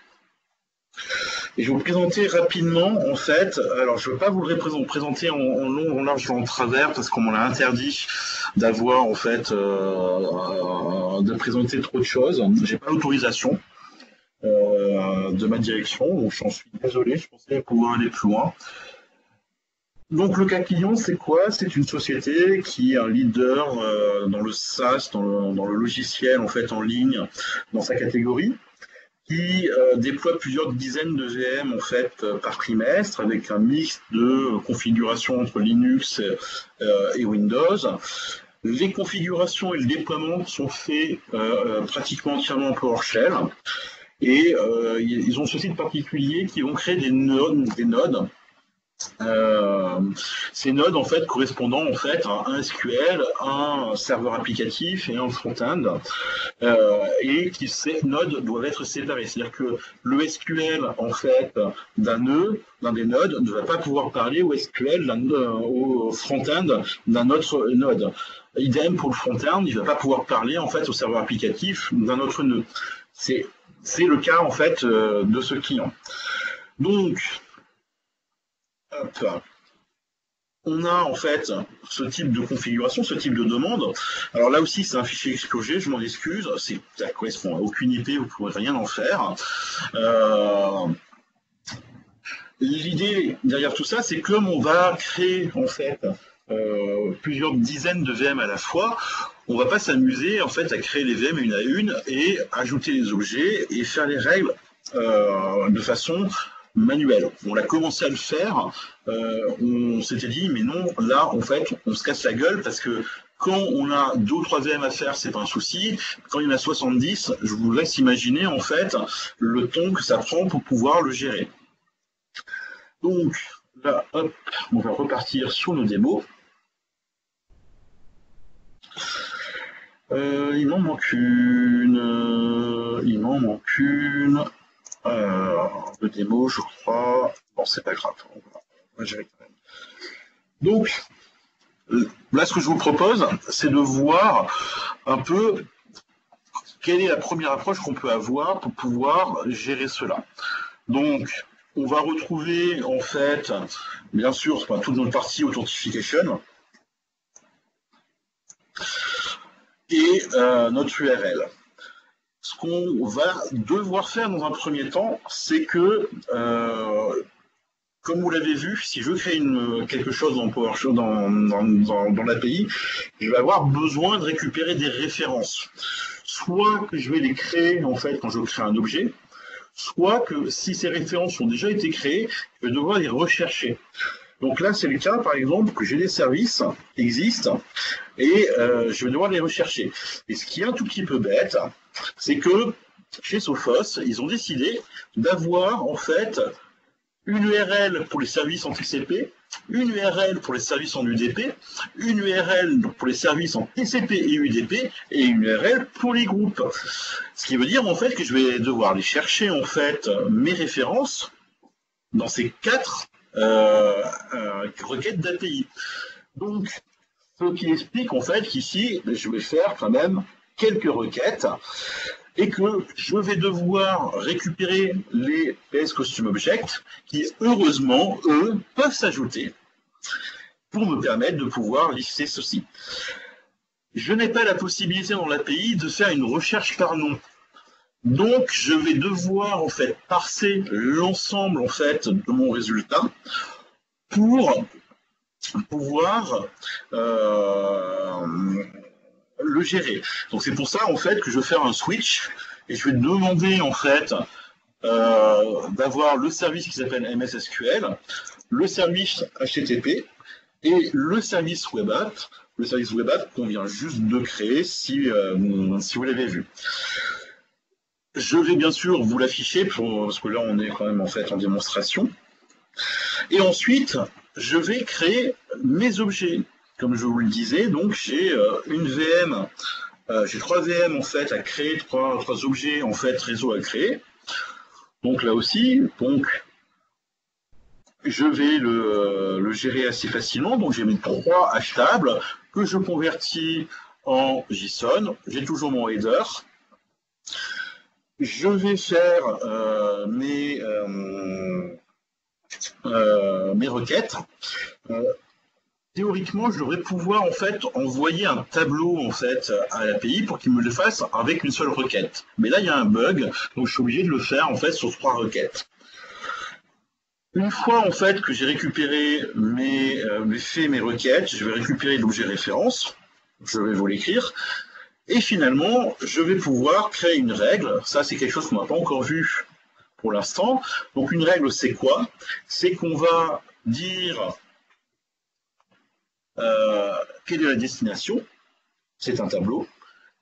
A: Et je vais vous présenter rapidement, en fait, alors je ne veux pas vous le présenter en, long, en large, en travers, parce qu'on m'en a interdit d'avoir, en fait, euh, de présenter trop de choses. J'ai pas l'autorisation euh, de ma direction, donc j'en suis désolé, je pensais pouvoir aller plus loin. Donc le client, c'est quoi? C'est une société qui est un leader euh, dans le SaaS, dans le, dans le, logiciel en fait en ligne, dans sa catégorie qui euh, déploie plusieurs dizaines de VM en fait euh, par trimestre avec un mix de configuration entre Linux euh, et Windows. Les configurations et le déploiement sont faits pratiquement entièrement en PowerShell. Et ils ont ceci de particulier qui vont créer des nodes, des nodes ces nodes en fait correspondant en fait à un SQL, un serveur applicatif et un front-end, euh, et qui ces nodes doivent être séparés. C'est-à-dire que le SQL en fait d'un nœud, d'un des nodes, ne va pas pouvoir parler au SQL au front-end d'un autre node. Idem pour le front-end, il ne va pas pouvoir parler en fait au serveur applicatif d'un autre nœud. C'est le cas en fait euh, de ce client. Donc on a en fait ce type de configuration, ce type de demande. Alors là aussi, c'est un fichier explosé, je m'en excuse, ça correspond à aucune IP, vous ne pourrez rien en faire. Euh, l'idée derrière tout ça, c'est comme on va créer en fait euh, plusieurs dizaines de VM à la fois, on va pas s'amuser en fait à créer les VM une à une et ajouter les objets et faire les règles euh, de façon manuel. On a commencé à le faire, euh, on s'était dit, mais non, là, en fait, on se casse la gueule parce que quand on a deux ou trois VM à faire, c'est un souci. Quand il y en a 70, je vous laisse imaginer, en fait, le temps que ça prend pour pouvoir le gérer. Donc, là, hop, on va repartir sur nos démos. Euh, il m'en manque une. Il m'en manque une. Euh, le démo, je crois. Bon, c'est pas grave. On va, gérer quand même. Donc, là, ce que je vous propose, c'est de voir un peu quelle est la première approche qu'on peut avoir pour pouvoir gérer cela. Donc, on va retrouver en fait, bien sûr, toute notre partie authentification et euh, notre URL ce qu'on va devoir faire dans un premier temps, c'est que, euh, comme vous l'avez vu, si je créer quelque chose dans PowerShell, dans, dans, l'API, je vais avoir besoin de récupérer des références. Soit que je vais les créer en fait quand je crée un objet, soit que si ces références ont déjà été créées, je vais devoir les rechercher. Donc là, c'est le cas, par exemple, que j'ai des services qui existent et euh, je vais devoir les rechercher. Et ce qui est un tout petit peu bête, c'est que chez Sophos, ils ont décidé d'avoir en fait une URL pour les services en TCP, une URL pour les services en UDP, une URL pour les services en TCP et UDP, et une URL pour les groupes. Ce qui veut dire en fait que je vais devoir aller chercher en fait mes références dans ces quatre euh, euh, requêtes d'API. Donc, ce qui explique en fait qu'ici, je vais faire quand même quelques requêtes et que je vais devoir récupérer les PS Costume Object qui, heureusement, eux, peuvent s'ajouter pour me permettre de pouvoir lister ceci. Je n'ai pas la possibilité dans l'API de faire une recherche par nom. Donc, je vais devoir en fait parser l'ensemble en fait de mon résultat pour pouvoir euh, le gérer. Donc c'est pour ça en fait que je vais faire un switch et je vais demander en fait euh, d'avoir le service qui s'appelle MSSQL, le service HTTP et le service Web App. Le service Web App qu'on vient juste de créer si, euh, si vous l'avez vu. Je vais bien sûr vous l'afficher parce que là on est quand même en fait en démonstration. Et ensuite, je vais créer mes objets comme je vous le disais, donc j'ai euh, une VM, euh, j'ai trois VM en fait à créer, trois, trois, objets en fait réseau à créer. Donc là aussi, donc je vais le, gérer assez facilement. Donc j'ai mes trois achetables que je convertis en JSON. J'ai toujours mon header. Je vais faire euh, mes, mes requêtes théoriquement, je devrais pouvoir en fait envoyer un tableau en fait à l'API pour qu'il me le fasse avec une seule requête. Mais là, il y a un bug, donc je suis obligé de le faire en fait sur trois requêtes. Une fois en fait que j'ai récupéré mes, euh, mes mes requêtes, je vais récupérer l'objet référence, je vais vous l'écrire, et finalement, je vais pouvoir créer une règle. Ça, c'est quelque chose qu'on n'a pas encore vu pour l'instant. Donc une règle, c'est quoi? C'est qu'on va dire euh, quelle est la destination? C'est un tableau.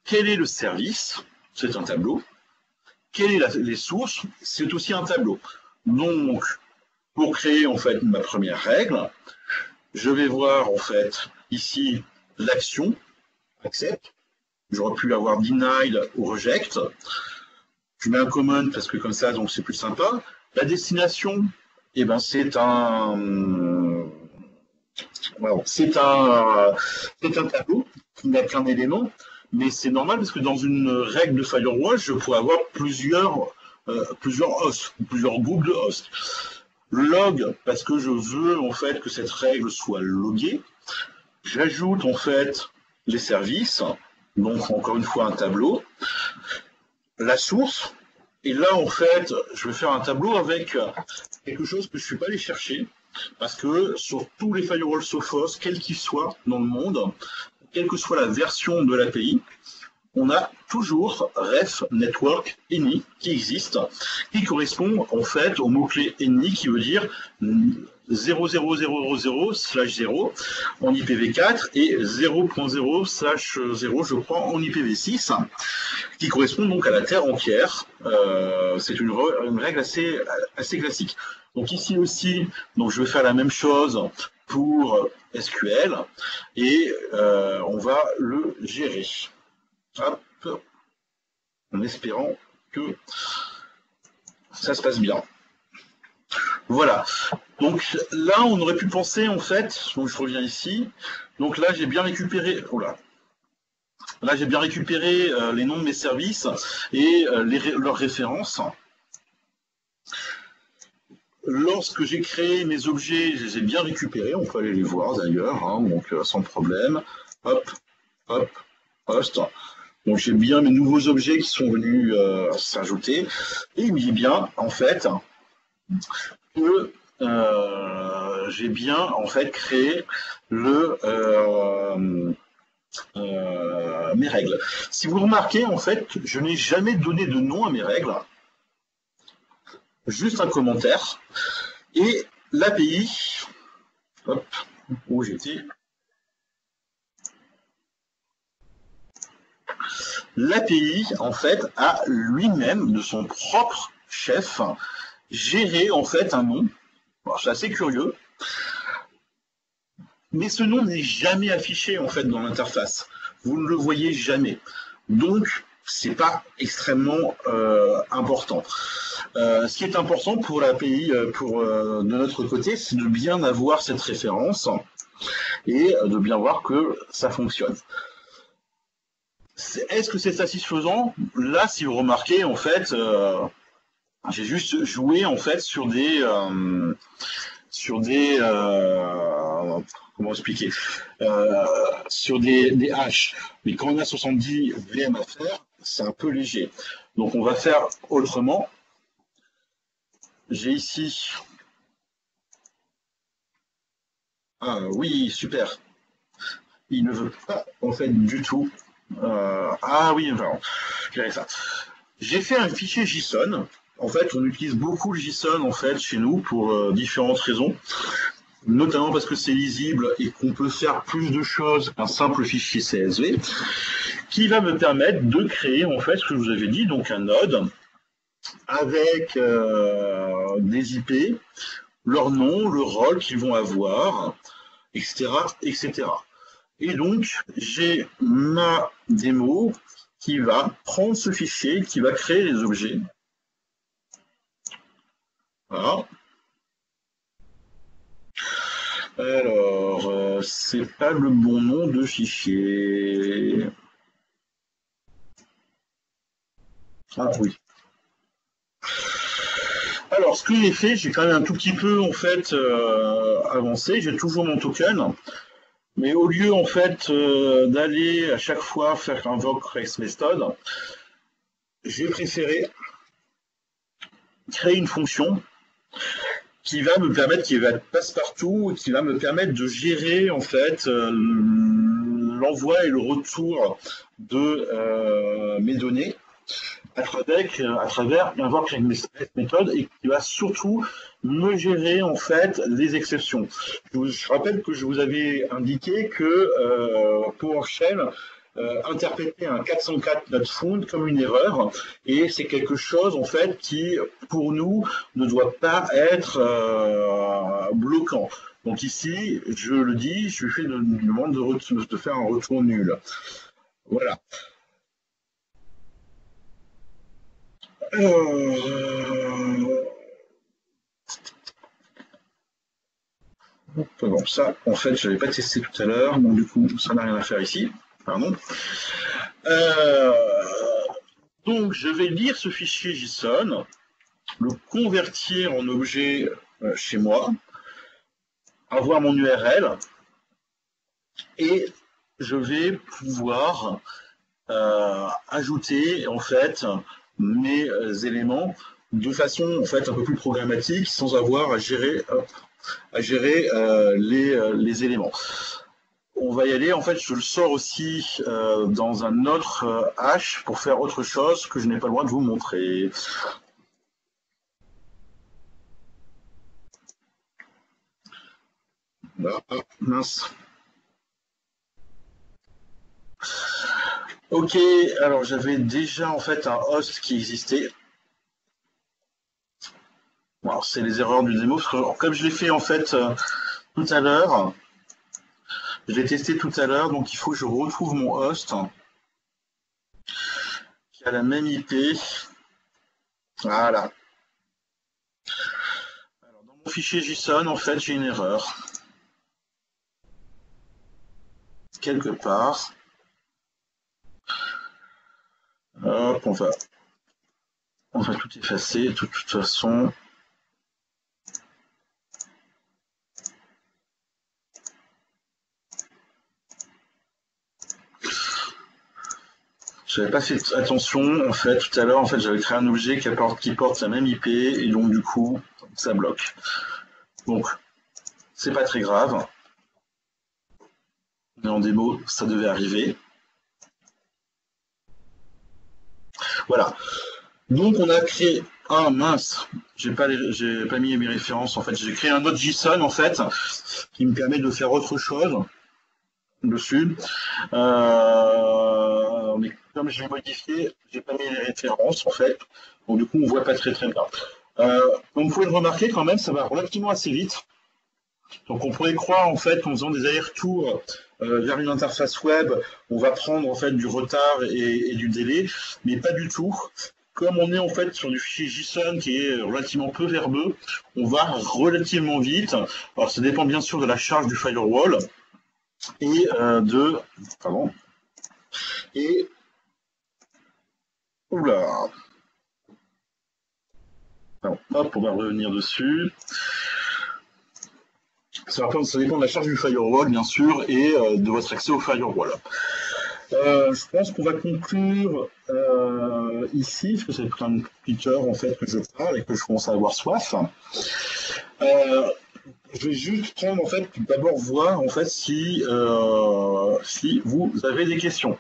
A: Quel est le service? C'est un tableau. Quelles sont les sources? C'est aussi un tableau. Donc, pour créer en fait ma première règle, je vais voir en fait ici l'action, accept. J'aurais pu avoir denied ou reject. Je mets un common parce que comme ça, donc c'est plus sympa. La destination, eh ben, c'est un, c'est un, un tableau qui n'a qu'un élément, mais c'est normal parce que dans une règle de firewall, je pourrais avoir plusieurs, euh, plusieurs hosts, plusieurs groupes de hosts. log parce que je veux en fait que cette règle soit loguée. J'ajoute en fait les services, donc encore une fois un tableau, la source, et là en fait je vais faire un tableau avec quelque chose que je ne suis pas allé chercher, parce que sur tous les firewalls Sophos, quels qu'ils soient dans le monde, quelle que soit la version de l'API, on a toujours ref network any qui existe, qui correspond en fait au mot-clé any qui veut dire 00000 slash 0 en IPv4 et 0.0 slash 0 je crois en IPv6 qui correspond donc à la terre entière. Euh, c'est une, règle assez, assez classique. Donc ici aussi, donc je vais faire la même chose pour SQL et euh, on va le gérer. Hop, en espérant que ça se passe bien. Voilà. Donc là, on aurait pu penser en fait, donc je reviens ici. Donc là, j'ai bien récupéré. Oh là. J'ai bien récupéré euh, les noms de mes services et euh, leurs références. Lorsque j'ai créé mes objets, je les ai bien récupérés. On peut aller les voir d'ailleurs, hein, donc euh, sans problème. Hop, hop, post. Donc j'ai bien mes nouveaux objets qui sont venus s'ajouter. Et il bien, en fait, que euh, j'ai bien en fait créé le euh, euh, mes règles. Si vous remarquez, en fait, je n'ai jamais donné de nom à mes règles, juste un commentaire et l'API. Hop, où j'étais. L'API, en fait, a lui-même, de son propre chef, géré en fait un nom c'est assez curieux. Mais ce nom n'est jamais affiché en fait dans l'interface. Vous ne le voyez jamais. Donc, c'est pas extrêmement euh, important. Euh, ce qui est important pour l'API, euh, pour de notre côté, c'est de bien avoir cette référence et de bien voir que ça fonctionne. Est-ce que c'est satisfaisant? Là, si vous remarquez, en fait, j'ai juste joué en fait sur des euh, sur des euh, comment expliquer euh, sur des, des. Mais quand on a 70 VM à faire, c'est un peu léger. Donc on va faire autrement. J'ai ici ah oui super. Il ne veut pas en fait du tout. ah oui. J'ai fait un fichier JSON en fait, on utilise beaucoup le JSON en fait chez nous pour euh, différentes raisons, notamment parce que c'est lisible et qu'on peut faire plus de choses qu'un simple fichier CSV, qui va me permettre de créer en fait ce que je vous avais dit, donc un node avec euh, des IP, leur nom, le rôle qu'ils vont avoir, etc., etc. Et donc, j'ai ma démo qui va prendre ce fichier, qui va créer les objets, alors, euh, c'est pas le bon nom de fichier. Ah oui. Alors, ce que j'ai fait, j'ai quand même un tout petit peu en fait euh, avancé. J'ai toujours mon token, mais au lieu en fait euh, d'aller à chaque fois faire un invoke REST method, j'ai préféré créer une fonction qui va me permettre, qui va être passe-partout, qui va me permettre de gérer en fait euh, l'envoi et le retour de euh, mes données à travers, à travers méthode et qui va surtout me gérer en fait les exceptions. Je, rappelle que je vous avais indiqué que euh, PowerShell euh, interpréter un 404 not found comme une erreur et c'est quelque chose en fait qui pour nous ne doit pas être euh, bloquant. Donc ici, je le dis, je lui fais une demande de, faire un retour nul. Voilà. Euh... Bon, ça, en fait, je n'avais pas testé tout à l'heure, donc du coup, ça n'a rien à faire ici. Pardon. Euh, donc, je vais lire ce fichier JSON le convertir en objet euh, chez moi, avoir mon URL, et je vais pouvoir euh, ajouter en fait mes éléments de façon en fait un peu plus programmatique sans avoir à gérer, à gérer les, les éléments on va y aller. En fait, je le sors aussi euh, dans un autre euh, hash pour faire autre chose que je n'ai pas le droit de vous montrer. Ah, mince. Ok, alors j'avais déjà en fait un host qui existait. Alors c'est les erreurs du démo, comme je l'ai fait en fait euh, tout à l'heure, je l'ai testé tout à l'heure, donc il faut que je retrouve mon host qui a la même IP. Voilà. Alors, dans mon fichier JSON, en fait, j'ai une erreur. Quelque part. Hop, on va, on va tout effacer. De toute façon, J'avais pas fait attention, en fait, tout à l'heure, en fait, j'avais créé un objet qui porte, qui porte la même IP, et donc, du coup, ça bloque. Donc, c'est pas très grave. Mais en démo, ça devait arriver. Voilà. Donc, on a créé... Ah, mince J'ai pas, pas mis mes références, en fait. J'ai créé un autre JSON, en fait, qui me permet de faire autre chose dessus. Euh, mais comme je vais modifier, j'ai pas mis les références en fait. Donc du coup, on voit pas très très bien. Euh, donc vous pouvez le remarquer quand même, ça va relativement assez vite. Donc on pourrait croire en fait qu'en faisant des allers-retours euh, vers une interface web, on va prendre en fait du retard et, du délai, mais pas du tout. Comme on est en fait sur du fichier JSON qui est relativement peu verbeux, on va relativement vite. Alors ça dépend bien sûr de la charge du firewall et euh, de pardon et oula. Hop on va revenir dessus. Ça, dépend de la charge du firewall bien sûr et euh, de votre accès au firewall. Euh, je pense qu'on va conclure ici, parce que c'est plein de heure en fait que je parle et que je commence à avoir soif. Je vais juste prendre en fait d'abord voir en fait si euh, si vous avez des questions.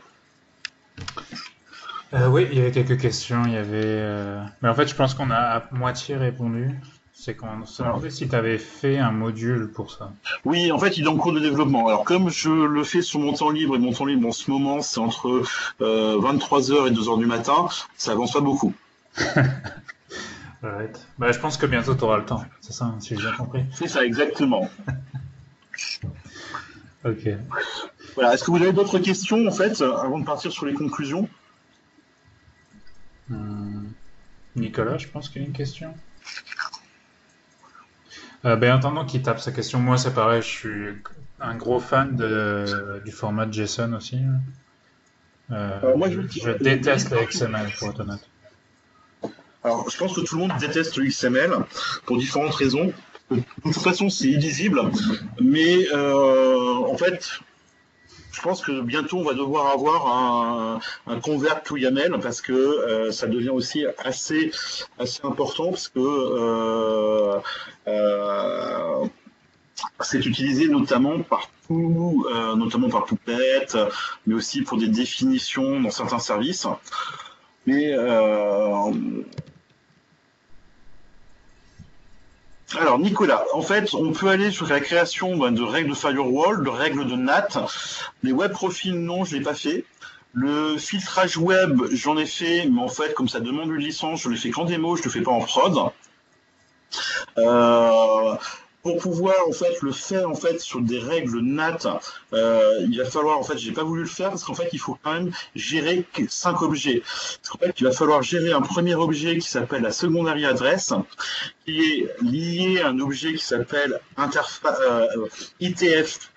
B: Euh, oui, il y avait quelques questions. Il y avait, euh, mais en fait, je pense qu'on a à moitié répondu. C'est qu'on se demandait si tu avais fait un module pour ça.
A: Oui, en fait, il est en cours de développement. Alors, comme je le fais sur mon temps libre, et mon temps libre en ce moment, c'est entre 23h et 2h du matin, ça avance pas beaucoup.
B: Bah, je pense que bientôt tu auras le temps, c'est ça, si j'ai bien compris.
A: C'est ça, exactement.
B: ok.
A: Voilà, est-ce que vous avez d'autres questions, en fait, avant de partir sur les conclusions?
B: Hmm. Nicolas, je pense qu'il y a une question. Euh, ben, en attendant qu'il tape sa question, moi c'est pareil, je suis un gros fan de, du format JSON aussi. Euh, moi, je, je déteste le XML pour être honnête.
A: Alors, je pense que tout le monde déteste le XML pour différentes raisons. De toute façon, c'est illisible, mais euh, en fait, je pense que bientôt on va devoir avoir un, un convert to YAML parce que euh, ça devient aussi assez assez important parce que euh, euh c'est utilisé notamment partout, euh, notamment par Puppet, mais aussi pour des définitions dans certains services. Mais euh, Alors Nicolas, en fait, on peut aller sur la création ben, de règles de firewall, de règles de NAT. Les web profils, non, je l'ai pas fait. Le filtrage web, j'en ai fait, mais en fait, comme ça demande une licence, je l'ai fait qu'en démo, je ne le fais pas en prod. Euh, pour pouvoir en fait le faire en fait sur des règles NAT, euh, il va falloir en fait, j'ai pas voulu le faire parce qu'en fait il faut quand même gérer cinq objets. Parce fait il va falloir gérer un premier objet qui s'appelle la secondary address, qui est lié à un objet qui s'appelle euh, ITF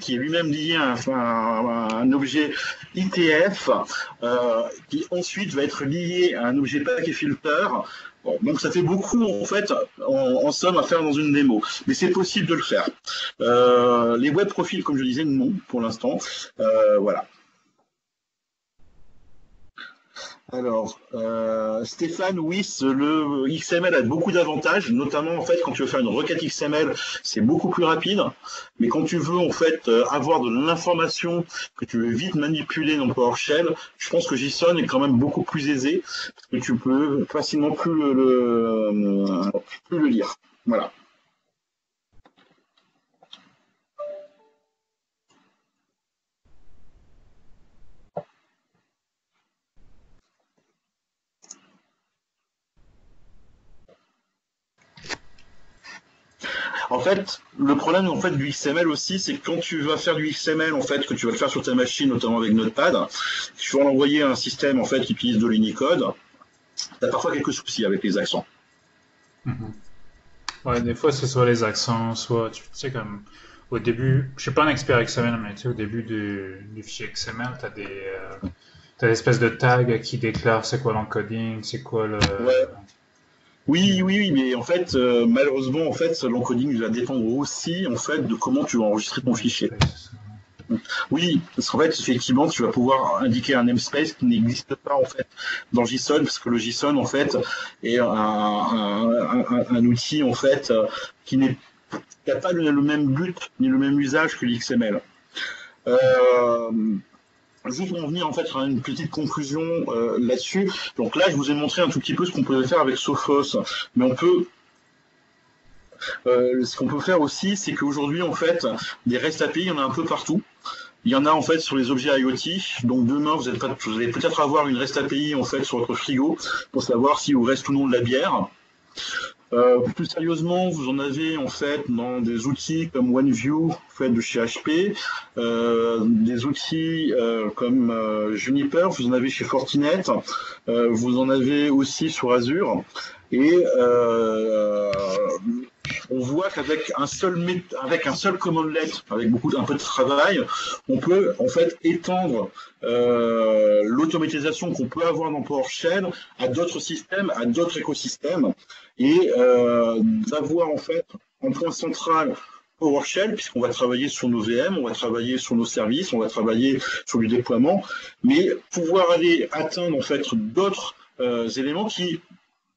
A: qui est lui-même lié à un, objet ITF euh, qui ensuite va être lié à un objet packet filter. donc ça fait beaucoup en fait en, somme à faire dans une démo, mais c'est possible de le faire. Euh, les web profils, comme je disais, non pour l'instant. Euh, voilà. Alors, euh, Stéphane, oui, le XML a beaucoup d'avantages, notamment en fait quand tu veux faire une requête XML, c'est beaucoup plus rapide. Mais quand tu veux en fait euh, avoir de l'information que tu veux vite manipuler dans PowerShell, je pense que JSON est quand même beaucoup plus aisé parce que tu peux facilement plus le, plus le lire. Voilà. En fait, le problème en fait du XML aussi, c'est que quand tu vas faire du XML, en fait, que tu vas le faire sur ta machine, notamment avec Notepad, tu vas l'envoyer à un système en fait qui utilise de l'Unicode, tu as parfois quelques soucis avec les accents.
B: Mhm. Ouais, des fois c'est soit les accents, soit tu sais comme au début, je suis pas un expert XML, mais tu sais au début du, fichier XML, tu as des euh, des espèces de tags qui déclarent c'est quoi l'encoding, c'est quoi le
A: oui, oui, oui, mais en fait, euh, malheureusement, en fait, l'encoding va dépendre aussi, en fait, de comment tu vas enregistrer ton fichier. Oui, parce qu'en fait, effectivement, tu vas pouvoir indiquer un namespace qui n'existe pas en fait dans JSON, parce que le JSON en fait est un, outil en fait qui n'a pas le, même but ni le même usage que l'XML. Euh, Juste pour en venir en fait à une petite conclusion euh, là-dessus. Donc là, je vous ai montré un tout petit peu ce qu'on pouvait faire avec Sophos, mais on peut euh, ce qu'on peut faire aussi, c'est qu'aujourd'hui, en fait, des REST API, il y en a un peu partout. Il y en a en fait sur les objets IoT. Donc demain, vous, allez peut-être avoir une REST API en fait sur votre frigo pour savoir s'il vous reste ou non de la bière. Euh, plus sérieusement, vous en avez en fait dans des outils comme OneView fait de chez HP, euh, des outils euh, comme Juniper, vous en avez chez Fortinet, vous en avez aussi sur Azure. Et on voit qu'avec un seul avec un seul commandlet, avec beaucoup un peu de travail, on peut en fait étendre euh, l'automatisation qu'on peut avoir dans PowerShell à d'autres systèmes, à d'autres écosystèmes, et euh, d'avoir en fait un point central PowerShell, puisqu'on va travailler sur nos VM, on va travailler sur nos services, on va travailler sur du déploiement, mais pouvoir aller atteindre en fait d'autres euh, éléments qui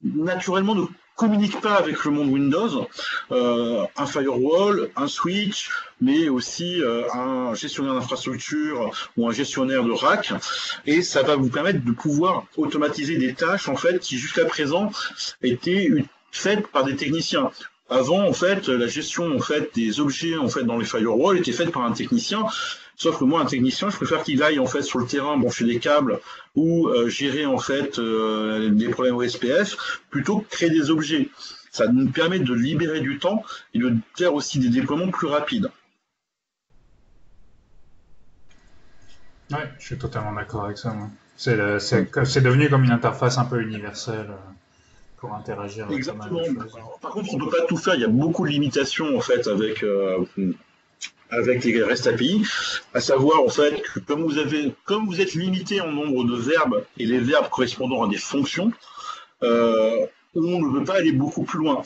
A: naturellement ne communique pas avec le monde Windows, euh, un firewall, un switch, mais aussi euh, un gestionnaire d'infrastructure ou un gestionnaire de rack, et ça va vous permettre de pouvoir automatiser des tâches en fait qui jusqu'à présent étaient faites par des techniciens. Avant, en fait, la gestion en fait des objets en fait dans les firewalls était faite par un technicien. Sauf que moi, un technicien, je préfère qu'il aille en fait sur le terrain brancher des câbles ou euh, gérer en fait euh, des problèmes OSPF plutôt que créer des objets. Ça nous permet de libérer du temps et de faire aussi des déploiements plus rapides.
B: Oui, je suis totalement d'accord avec ça. C'est devenu comme une interface un peu universelle euh, pour interagir avec
A: Exactement. Par contre, on ne peut pas tout faire. Il y a beaucoup de limitations en fait avec avec les REST API, à savoir en fait que comme vous avez, comme vous êtes limité en nombre de verbes et les verbes correspondant à des fonctions, euh, on ne veut pas aller beaucoup plus loin.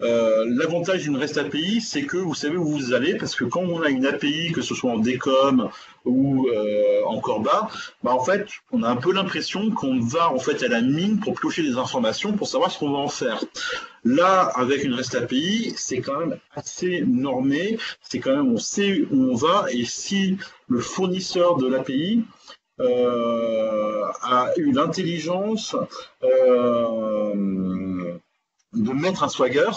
A: Euh, l'avantage d'une REST API, c'est que vous savez où vous allez, parce que quand on a une API, que ce soit en DECOM ou euh, en Corba, bah en fait, on a un peu l'impression qu'on va en fait à la mine pour piocher des informations pour savoir ce qu'on va en faire. Là, avec une REST API, c'est quand même assez normé, c'est quand même on sait où on va, et si le fournisseur de l'API euh, a eu l'intelligence euh, de mettre un swagger,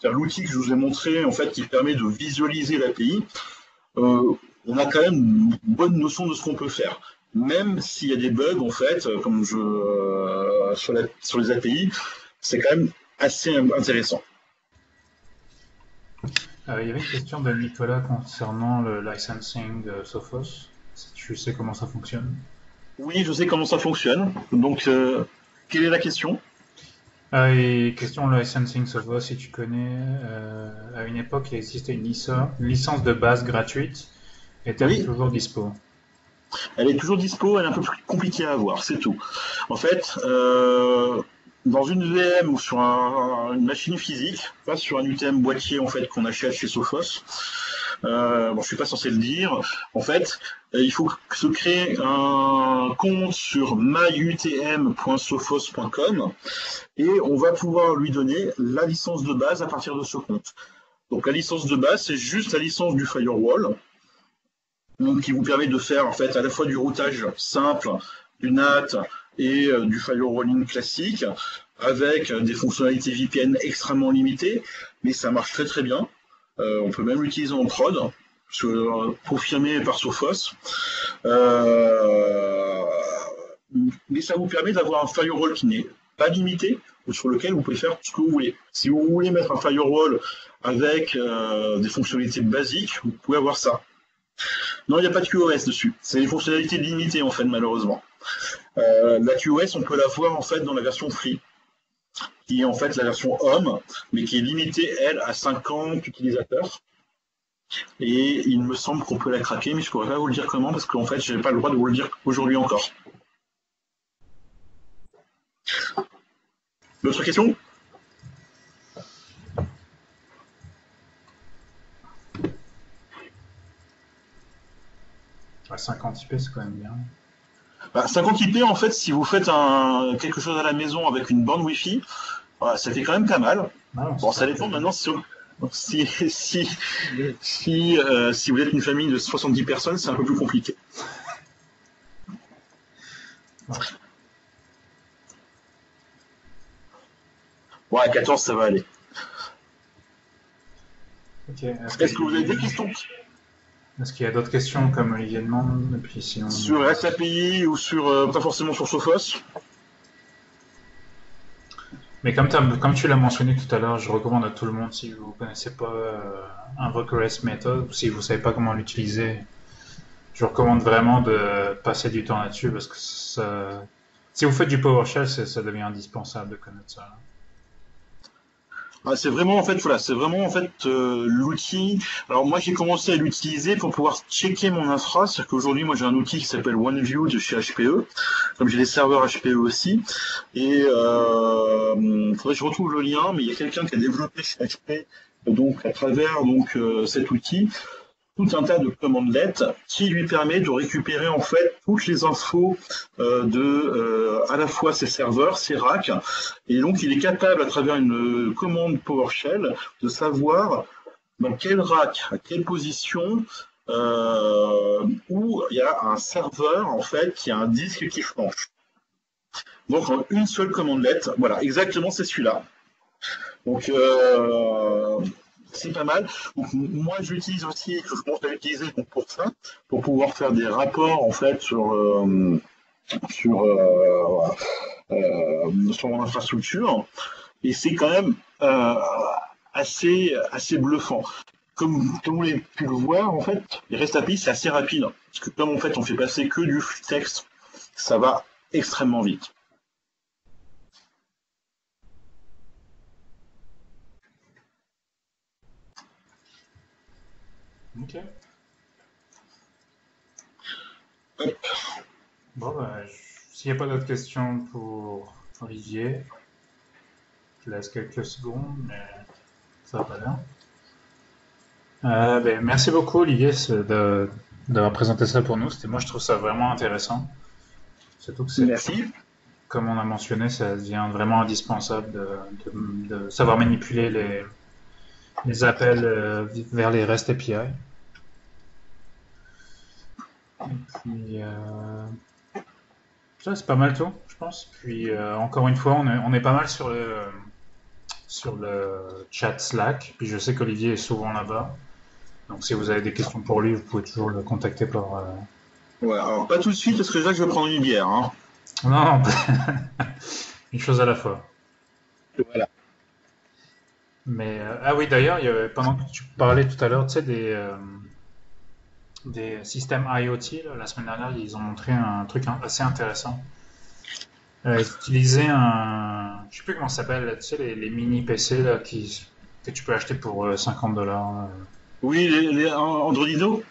A: c'est-à-dire l'outil que je vous ai montré, en fait, qui permet de visualiser l'API, on a quand même une bonne notion de ce qu'on peut faire. Même s'il y a des bugs, en fait, comme je, sur, sur les API, c'est quand même assez intéressant.
B: il y avait une question de Nicolas concernant le licensing de Sophos. Tu sais comment ça fonctionne
A: Oui, je sais comment ça fonctionne. Donc, euh, quelle est la question?
B: Ah, et question licensing Sophos, si tu connais, euh, à une époque, il existait une licence de base gratuite.
A: Oui.
B: toujours dispo?
A: Elle est toujours dispo, elle est un peu plus compliquée à avoir, c'est tout. En fait, euh, dans une VM ou sur un- une machine physique, pas sur un UTM boîtier en fait qu'on achète chez Sophos, euh, bon, je suis pas censé le dire. En fait, il faut se créer un compte sur myutm.sophos.com et on va pouvoir lui donner la licence de base à partir de ce compte. Donc la licence de base, c'est juste la licence du firewall, donc qui vous permet de faire en fait à la fois du routage simple, du NAT et euh, du firewalling classique, avec euh, des fonctionnalités VPN extrêmement limitées, mais ça marche très très bien. Euh, on peut même l'utiliser en prod, euh, confirmé par Sophos. Mais ça vous permet d'avoir un firewall qui n'est pas limité, sur lequel vous pouvez faire ce que vous voulez. Si vous voulez mettre un firewall avec des fonctionnalités basiques, vous pouvez avoir ça. Non, il n'y a pas de QoS dessus. C'est des fonctionnalités limitées en fait, malheureusement. Euh, la QoS, on peut la voir en fait dans la version free, qui est en fait la version Home, mais qui est limitée elle à 50 utilisateurs. Et il me semble qu'on peut la craquer, mais je pourrais pas vous le dire comment parce qu'en fait, j'ai pas le droit de vous le dire aujourd'hui encore. D'autres questions?
B: À 50 IP, c'est quand même bien.
A: Bah, 50 IP, en fait, si vous faites un, quelque chose à la maison avec une borne Wi-Fi, voilà, ça fait quand même pas mal.
B: Ah, non,
A: Bon, ça dépend maintenant si, si, si, si, euh, si vous êtes une famille de 70 personnes, c'est un peu plus compliqué. Ouais, à 14, ça va aller. Est-ce que vous avez des questions?
B: Est-ce qu'il y a d'autres questions comme Olivier demande Et puis sinon.
A: sur SAPI ou sur, euh, pas forcément sur Sophos?
B: Mais comme, tu l'as mentionné tout à l'heure, je recommande à tout le monde, si vous connaissez pas euh, Invoke.rs Method, ou si vous savez pas comment l'utiliser, je recommande vraiment de passer du temps là-dessus parce que ça- si vous faites du PowerShell, ça devient indispensable de connaître ça.
A: Ah, c'est vraiment en fait voilà, c'est vraiment en fait euh, l'outil. Alors moi j'ai commencé à l'utiliser pour pouvoir checker mon infra, c'est-à-dire qu'aujourd'hui moi j'ai un outil qui s'appelle OneView de chez HPE, comme j'ai des serveurs HPE aussi, et euh, faudrait que je retrouve le lien, mais il y a quelqu'un qui a développé chez HP donc à travers donc euh, cet outil tout un tas de commandelettes qui lui permet de récupérer en fait toutes les infos euh, de euh, à la fois ses serveurs, ses racks, et donc il est capable à travers une euh, commande PowerShell de savoir dans quel rack, à quelle position, où il y a un serveur en fait qui a un disque qui flanche. Donc une seule commandelette, voilà, exactement c'est celui-là. Donc c'est pas mal. Moi, je l'utilise aussi, je commence à l'utiliser donc, pour ça, pour pouvoir faire des rapports en fait sur euh, sur euh, euh, sur mon infrastructure. Et c'est quand même assez assez bluffant. Comme, comme vous l'avez pu le voir, en fait, les REST API, c'est assez rapide. Parce que comme en fait, on fait passer que du texte, ça va extrêmement vite.
B: Ok.
A: Hop.
B: Bon, bah, je- s'il n'y a pas d'autres questions pour Olivier, je laisse quelques secondes, mais ça va pas bien. Euh, ben, merci beaucoup, Olivier, d'avoir présenté ça pour nous. Moi, je trouve ça vraiment intéressant. Surtout que c'est,
A: Merci.
B: comme on a mentionné, ça devient vraiment indispensable de, de- de savoir manipuler les, les appels euh, vers les REST API. Et puis, euh, ça, c'est pas mal tout, je pense. Puis, euh, encore une fois, on est, on est pas mal sur le, sur le chat Slack. Puis, je sais qu'Olivier est souvent là-bas. Donc, si vous avez des questions pour lui, vous pouvez toujours le contacter par.
A: Ouais, alors pas tout de suite parce que là je vais prendre une bière. Hein.
B: Non, non, une chose à la fois.
A: Voilà.
B: Mais euh, ah oui, d'ailleurs, pendant que tu parlais tout à l'heure, tu sais, des euh, des systèmes IoT, là, la semaine dernière, ils ont montré un truc assez intéressant. Euh, ils utilisaient un. Je sais plus comment ça s'appelle, tu sais, les, les mini PC là, qui... que tu peux acheter pour euh, 50 dollars.
A: Oui, les, les Androidino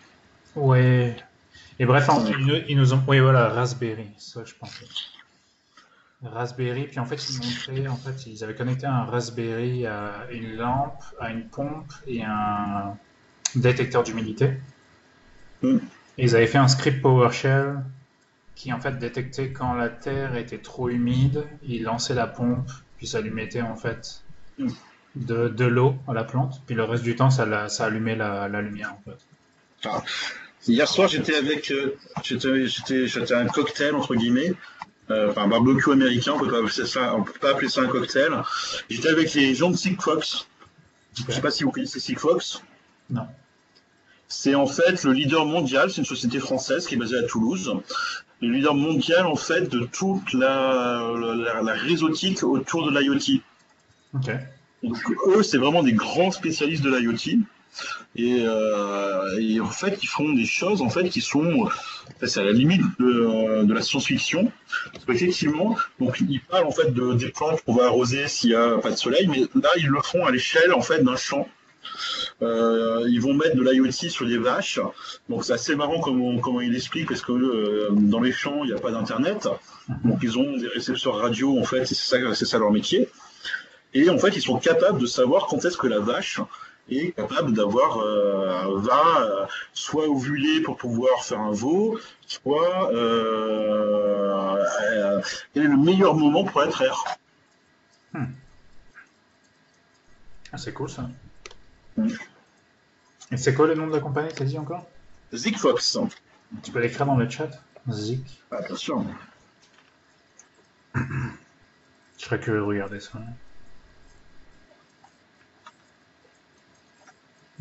B: Ouais. Et bref, ils, nous- ils nous ont. Oui, voilà, Raspberry, ça je pensais. Raspberry, puis en fait, ils montraient, en fait, ils avaient connecté un Raspberry à une lampe, à une pompe et un détecteur d'humidité.
A: Mm.
B: Et ils avaient fait un script PowerShell qui en fait détectait quand la terre était trop humide, il lançait la pompe, puis ça lui mettait en fait
A: Mm.
B: de, de l'eau à la plante, puis le reste du temps ça, la- ça allumait la, la lumière en fait.
A: Hier soir, j'étais avec, euh, j'étais, j'étais, j'étais à un cocktail entre guillemets, euh, enfin barbecue américain, on peut pas appeler ça, on peut pas appeler ça un cocktail. J'étais avec les gens de Sigfox. Je sais pas si vous connaissez Sigfox.
B: Non.
A: C'est en fait le leader mondial, c'est une société française qui est basée à Toulouse. Le leader mondial en fait de toute la, la, la réseautique autour de l'IoT.
B: Ok.
A: Donc eux, c'est vraiment des grands spécialistes de l'IoT. Et, euh, et en fait, ils font des choses en fait qui sont, enfin, c'est à la limite de, de la science-fiction. Parce qu'effectivement, donc ils parlent en fait de, des plantes qu'on va arroser s'il n'y a pas de soleil, mais là ils le font à l'échelle en fait d'un champ. Euh, ils vont mettre de l'IoT sur les vaches. Donc c'est assez marrant comment, comment il explique parce que euh, dans les champs il n'y a pas d'internet. Donc ils ont des récepteurs radio en fait, c'est ça, ça leur métier. Et en fait ils sont capables de savoir quand est-ce que la vache est capable d'avoir euh, va euh, soit ovuler pour pouvoir faire un veau, soit euh, quel est le meilleur moment pour être air.
B: Ah, c'est cool ça.
A: Mm.
B: Et c'est quoi le nom de la compagnie, t'as dit encore?
A: Zigfox.
B: Tu peux l'écrire dans le chat Zik.
A: Ah, bien sûr.
B: Je serais curieux de regarder ça.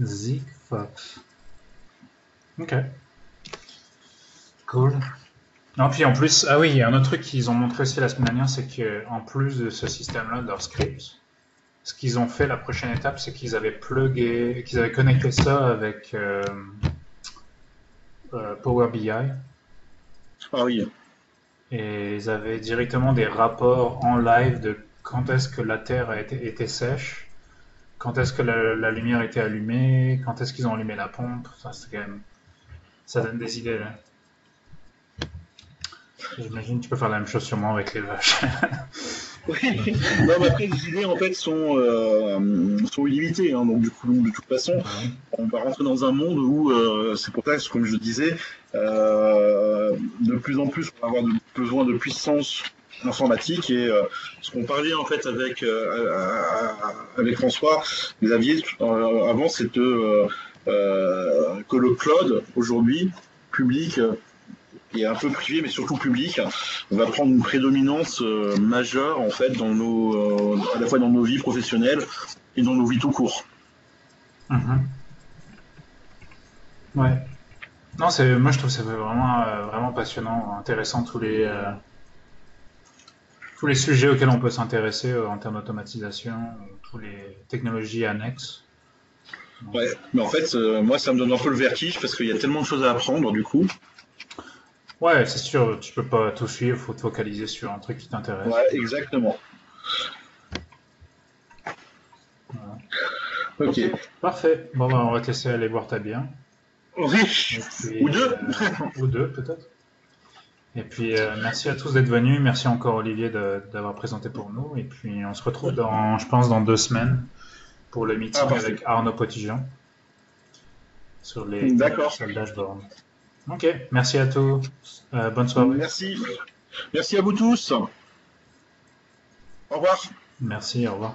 B: Zik Fox. Ok. Cool. Non, puis en plus, ah oui, il y a un autre truc qu'ils ont montré aussi la semaine dernière, c'est qu'en plus de ce système-là, de leur script, ce qu'ils ont fait, la prochaine étape, c'est qu'ils avaient plugué, qu'ils avaient connecté ça avec euh, euh, Power BI.
A: Ah oui.
B: Et ils avaient directement des rapports en live de quand est-ce que la Terre a été, était sèche, quand est-ce que la, la lumière était allumée, quand est-ce qu'ils ont allumé la pompe. Ça, c'est quand même... ça donne des idées. Là. J'imagine que tu peux faire la même chose sûrement avec les vaches.
A: Oui. non, mais après, les idées, en fait, sont, euh, sont illimitées. hein. donc, du coup, de toute façon, on va rentrer dans un monde où, euh, c'est pour ça, que, comme je disais, euh, de plus en plus, on va avoir de- besoin de puissance informatique. Et euh, ce qu'on parlait, en fait, avec, euh, avec François Xavier, euh, avant, euh, euh, que le cloud, aujourd'hui, public, et un peu privé, mais surtout public, va prendre une prédominance majeure en fait dans nos, à la fois dans nos vies professionnelles et dans nos vies tout court.
B: Mhm. Ouais. Non, c'est, moi je trouve ça vraiment, euh, vraiment passionnant, intéressant tous les, tous les sujets auxquels on peut s'intéresser euh, en termes d'automatisation, tous les technologies annexes. Donc,
A: Ouais, mais en fait, euh, moi ça me donne un peu le vertige parce qu'il y a tellement de choses à apprendre du coup.
B: Ouais, c'est sûr, tu peux pas tout suivre, faut te focaliser sur un truc qui t'intéresse.
A: Ouais, exactement. Ok.
B: Parfait. Bon, bah, on va te laisser aller boire ta bière.
A: Oui.
B: Puis,
A: Ou deux.
B: euh, ou deux, peut-être. Et puis, euh, merci à tous d'être venus. Merci encore, Olivier, de- d'avoir présenté pour nous. Et puis, on se retrouve dans, je pense, dans deux semaines pour le meeting
A: Ah,
B: avec Arnaud Potigeon sur les sur le dashboard. Ok, merci à tous. Euh, bonne soirée.
A: Merci. Merci à vous tous. Au revoir.
B: Merci, au revoir.